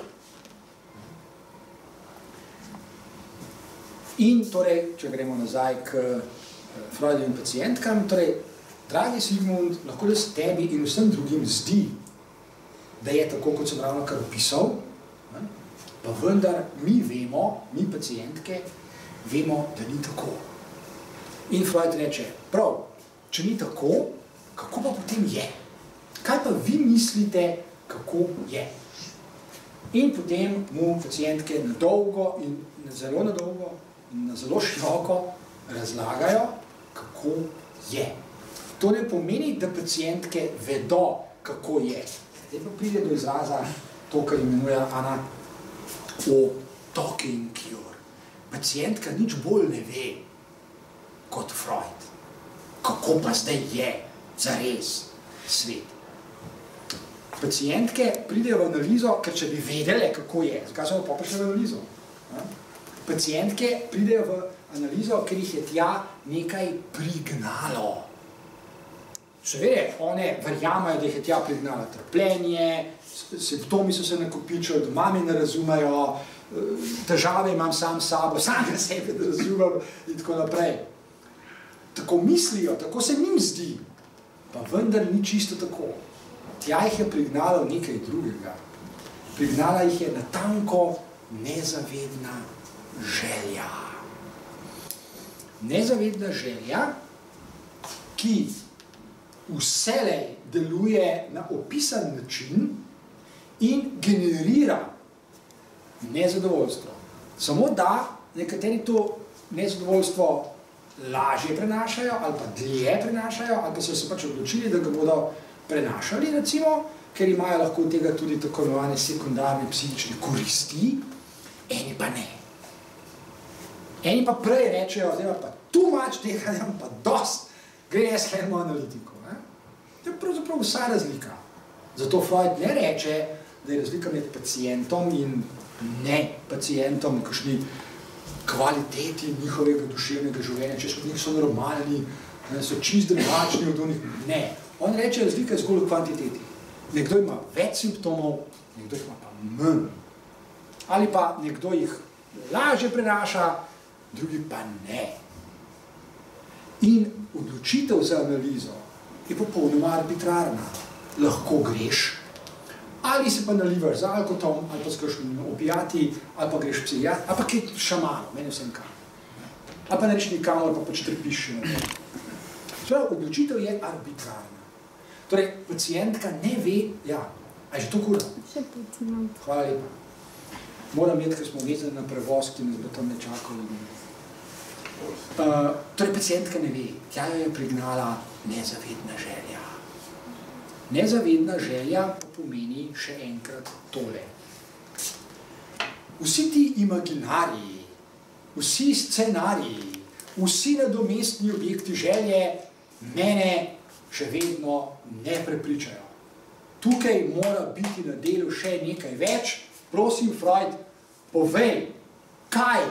In torej, če gremo nazaj k Freudovim pacijentkam, torej, dragi Sigmund, lahko da se tebi in vsem drugim zdi, da je tako, kot sem ravno kar opisal, pa vendar mi vemo, mi pacijentke, vemo, da ni tako. In Freud reče, prav, če ni tako, kako pa potem je? Kaj pa vi mislite, kako je? In potem mu pacijentke na dolgo in na zelo na dolgo in na zelo široko razlagajo, kako je. To ne pomeni, da pacijentke vedo, kako je. Zdaj pa pride do izraza to, kar imenuje Ana o talking cure. Pacijentka nič bolj ne ve, kot Freud. Kako pa zdaj je zares svet? Pacijentke pridejo v analizo, ker če bi vedele, kako je, zakaj smo pa prišli v analizo? Pacijentke pridejo v analizo, ker jih je tja nekaj prignalo. Seveda, one verjamajo, da jih je tja prignalo trpljenje, simptomi so se nakopičili, doma mi ne razumejo, težave imam sam sabo, sam ga sebe ne razumem in tako naprej tako mislijo, tako se njim zdi, pa vendar ni čisto tako. Tja jih je prignalo nekaj drugega. Prignala jih je natanko nezavedna želja. Nezavedna želja, ki vselej deluje na opisan način in generira nezadovoljstvo. Samo da nekateri to nezadovoljstvo lažje prenašajo ali pa dlje prenašajo, ali pa so se pač odločili, da ga bodo prenašali, recimo, ker imajo lahko tega tudi tako imenovane sekundarne psihične koristi, eni pa ne. Eni pa prej rečejo, zdaj pa tu mač tega, da pa dost, gre jaz eno analitiko. Ne? To je pravzaprav vsa razlika. Zato Freud ne reče, da je razlika med pacijentom in ne pacijentom, kakšni kvaliteti njihovega duševnega življenja, če so njih so normalni, so čist drugačni od onih. Ne. On reče, razlika je zgolj v kvantiteti. Nekdo ima več simptomov, nekdo jih ima pa manj. Ali pa nekdo jih lažje prenaša, drugi pa ne. In odločitev za analizo je popolnoma arbitrarna. Lahko greš, ali se pa nalivaš za alkotom, ali pa s kakšnimi opijati, ali pa greš psihijat, ali pa kaj šamano, meni vsem kam. Ali pa neč nikamor, pa pač trpiš še naprej. Odločitev je arbitrarna. Torej, pacijentka ne ve, ja, a je že to kura? Še pet minut. Hvala lepa. Moram jeti, ker smo vezani na prevoz, ki nas bo tam ne čakal. Uh, torej, pacijentka ne ve, tja jo je prignala nezavedna želja. Nezavedna želja pa pomeni še enkrat tole. Vsi ti imaginariji, vsi scenariji, vsi nadomestni objekti želje mene še vedno ne prepričajo. Tukaj mora biti na delu še nekaj več. Prosim, Freud, povej, kaj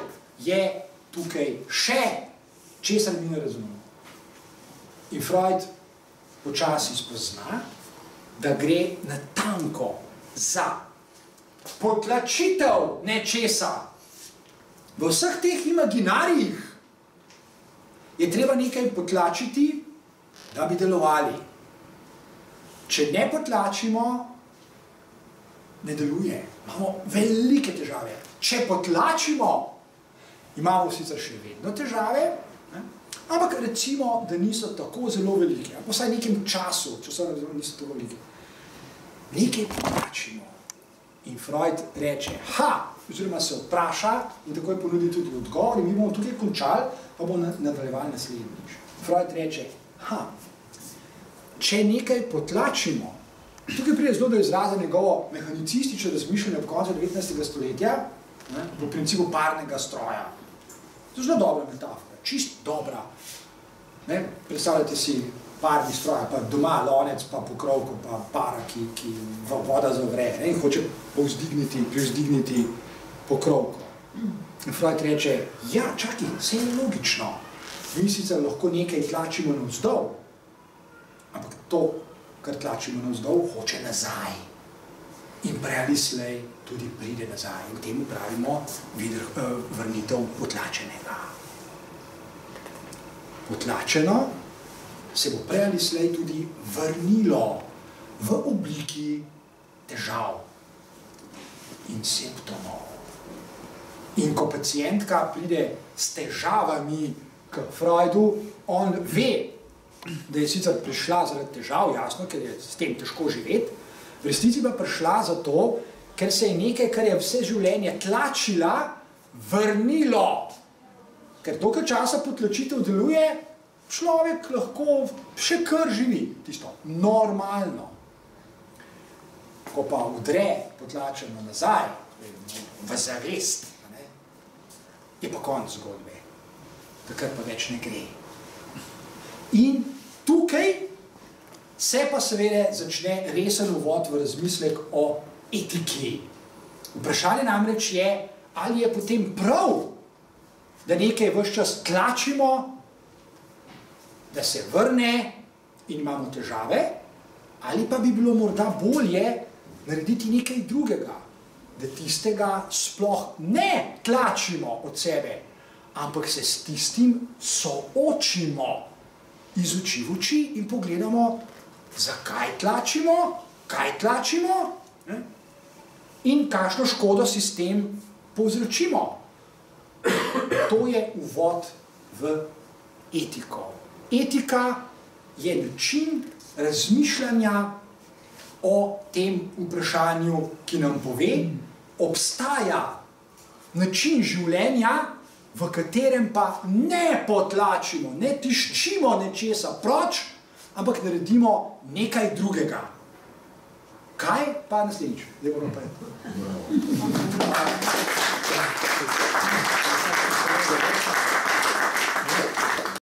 je tukaj še, česar mi ne razumemo. In Freud počasi spozna, da gre na tanko za potlačitev nečesa. V vseh teh imaginarijih je treba nekaj potlačiti, da bi delovali. Če ne potlačimo, ne deluje. Imamo velike težave. Če potlačimo, imamo sicer še vedno težave, ne? ampak recimo, da niso tako zelo velike. Ali vsaj nekem času, če so niso tako velike. Nekaj potlačimo. In Freud reče, ha, oziroma se vpraša in takoj ponudi tudi odgovor in mi bomo tukaj končali, pa bomo nadaljevali naslednjič. Freud reče, ha, če nekaj potlačimo, tukaj pride zelo do izraza njegovo mehanicistično razmišljanje ob koncu 19. stoletja, ne, v principu parnega stroja. To je zelo dobra metafora, čist dobra. Ne, predstavljate si parni stroj, pa doma lonec, pa pokrovko, pa para, ki, ki voda zavre ne, in hoče povzdigniti, privzdigniti pokrovko. In Freud reče, ja, čakaj, vse je logično. Mi sicer lahko nekaj tlačimo navzdol, ampak to, kar tlačimo navzdol, hoče nazaj. In prej ali slej tudi pride nazaj. In temu pravimo vidr, uh, vrnitev potlačenega. Potlačeno se bo prej ali slej tudi vrnilo v obliki težav in simptomov. In ko pacijentka pride s težavami k Freudu, on ve, da je sicer prišla zaradi težav, jasno, ker je s tem težko živeti, v resnici pa prišla zato, ker se je nekaj, kar je vse življenje tlačila, vrnilo. Ker toliko časa potlačitev deluje, človek lahko še kar živi tisto normalno. Ko pa udre potlačeno nazaj, v zavest, ne, je pa konc zgodbe. Takrat pa več ne gre. In tukaj se pa seveda začne resen uvod v razmislek o etiki. Vprašanje namreč je, ali je potem prav, da nekaj vse čas tlačimo, da se vrne in imamo težave, ali pa bi bilo morda bolje narediti nekaj drugega, da tistega sploh ne tlačimo od sebe, ampak se s tistim soočimo iz oči v oči in pogledamo, zakaj tlačimo, kaj tlačimo ne? in kakšno škodo si s tem povzročimo. To je uvod v etiko. Etika je način razmišljanja o tem vprašanju, ki nam pove, obstaja način življenja, v katerem pa ne potlačimo, ne tiščimo nečesa proč, ampak naredimo nekaj drugega. Kaj pa naslednjič? Bomo pa. Thank you.